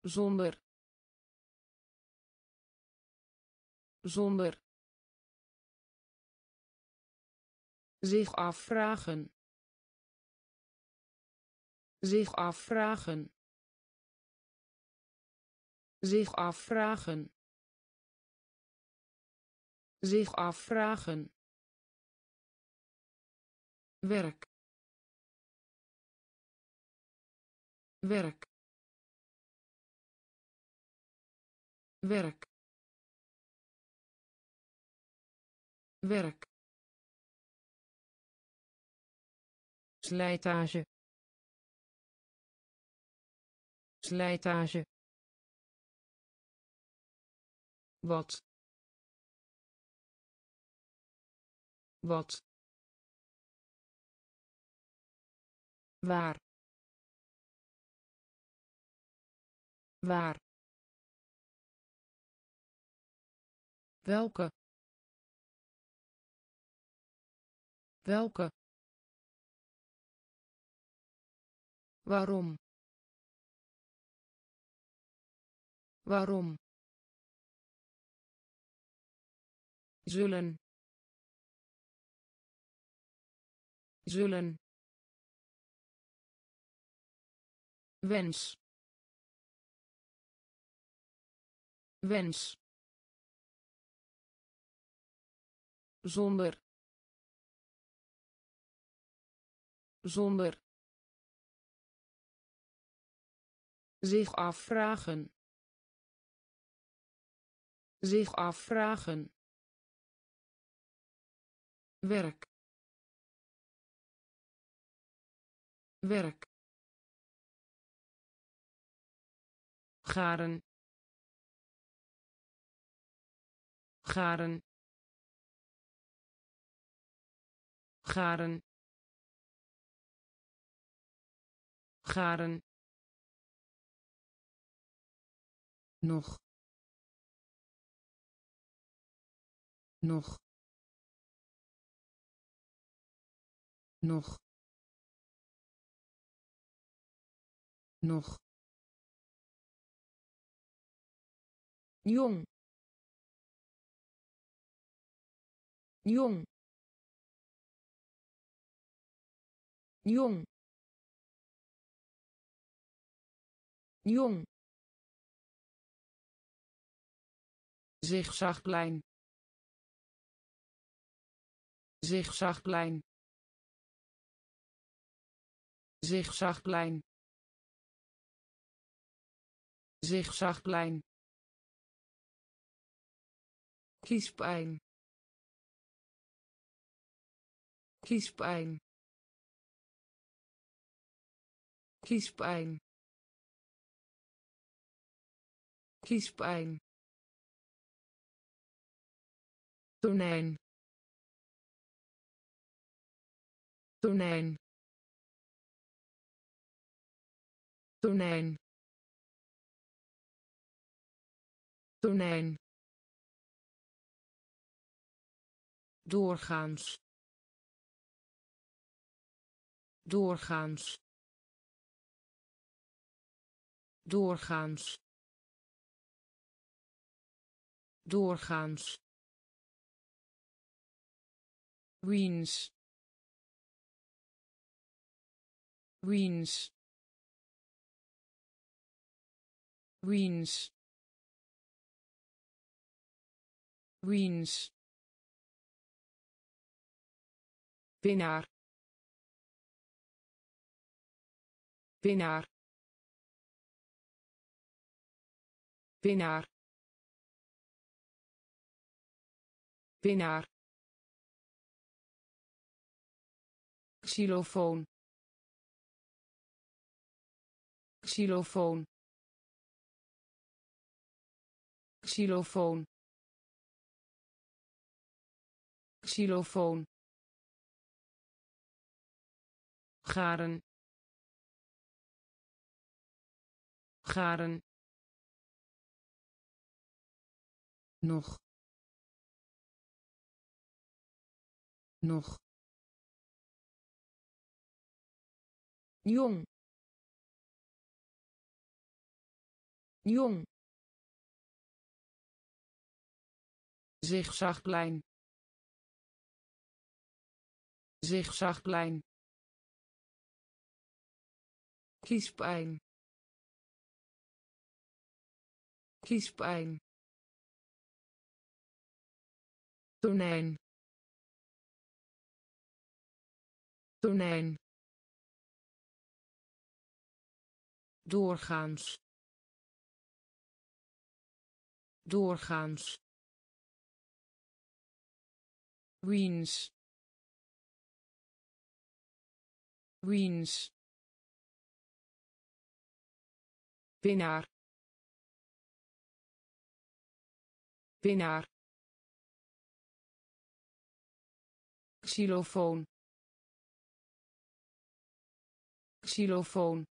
[SPEAKER 2] Zonder. Zonder zich afvragen. Zich afvragen. Zich afvragen. Zich afvragen. Werk. Werk. Werk. Werk slijtage. Slijtage. Wat? Wat? Waar? Waar? Welke? Welke waarom? Waarom? Zullen. Zullen. Wens. Wens. Zonder. Zonder zich afvragen. Zich afvragen. Werk. Werk. Garen. Garen. Garen. Garen nog. Nog. Nog. Nog. Jong. Jong. Jong. Jong zigzagplein. Zigzagplein. Zigzagplein. Zigzagplein. Kiespijn. Kiespijn. Kiespijn. Kiespijn tonijn. Tonijn. Tonijn. Tonijn. Doorgaans. Doorgaans. Doorgaans. Doorgaans wiens wiens wiens wiens winnaar. Winnaar. Winnaar. Winnaar xylofoon. Xylofoon. Xylofoon. Xylofoon. Garen. Garen. Nog. Nog jong. Jong. Zigzagplein. Zigzagplein. Kiespijn. Kiespijn. Tonijn. Tonijn doorgaans. Doorgaans. Wiens. Wiens. Winnaar. Winnaar. Xylofoon. Xylofoon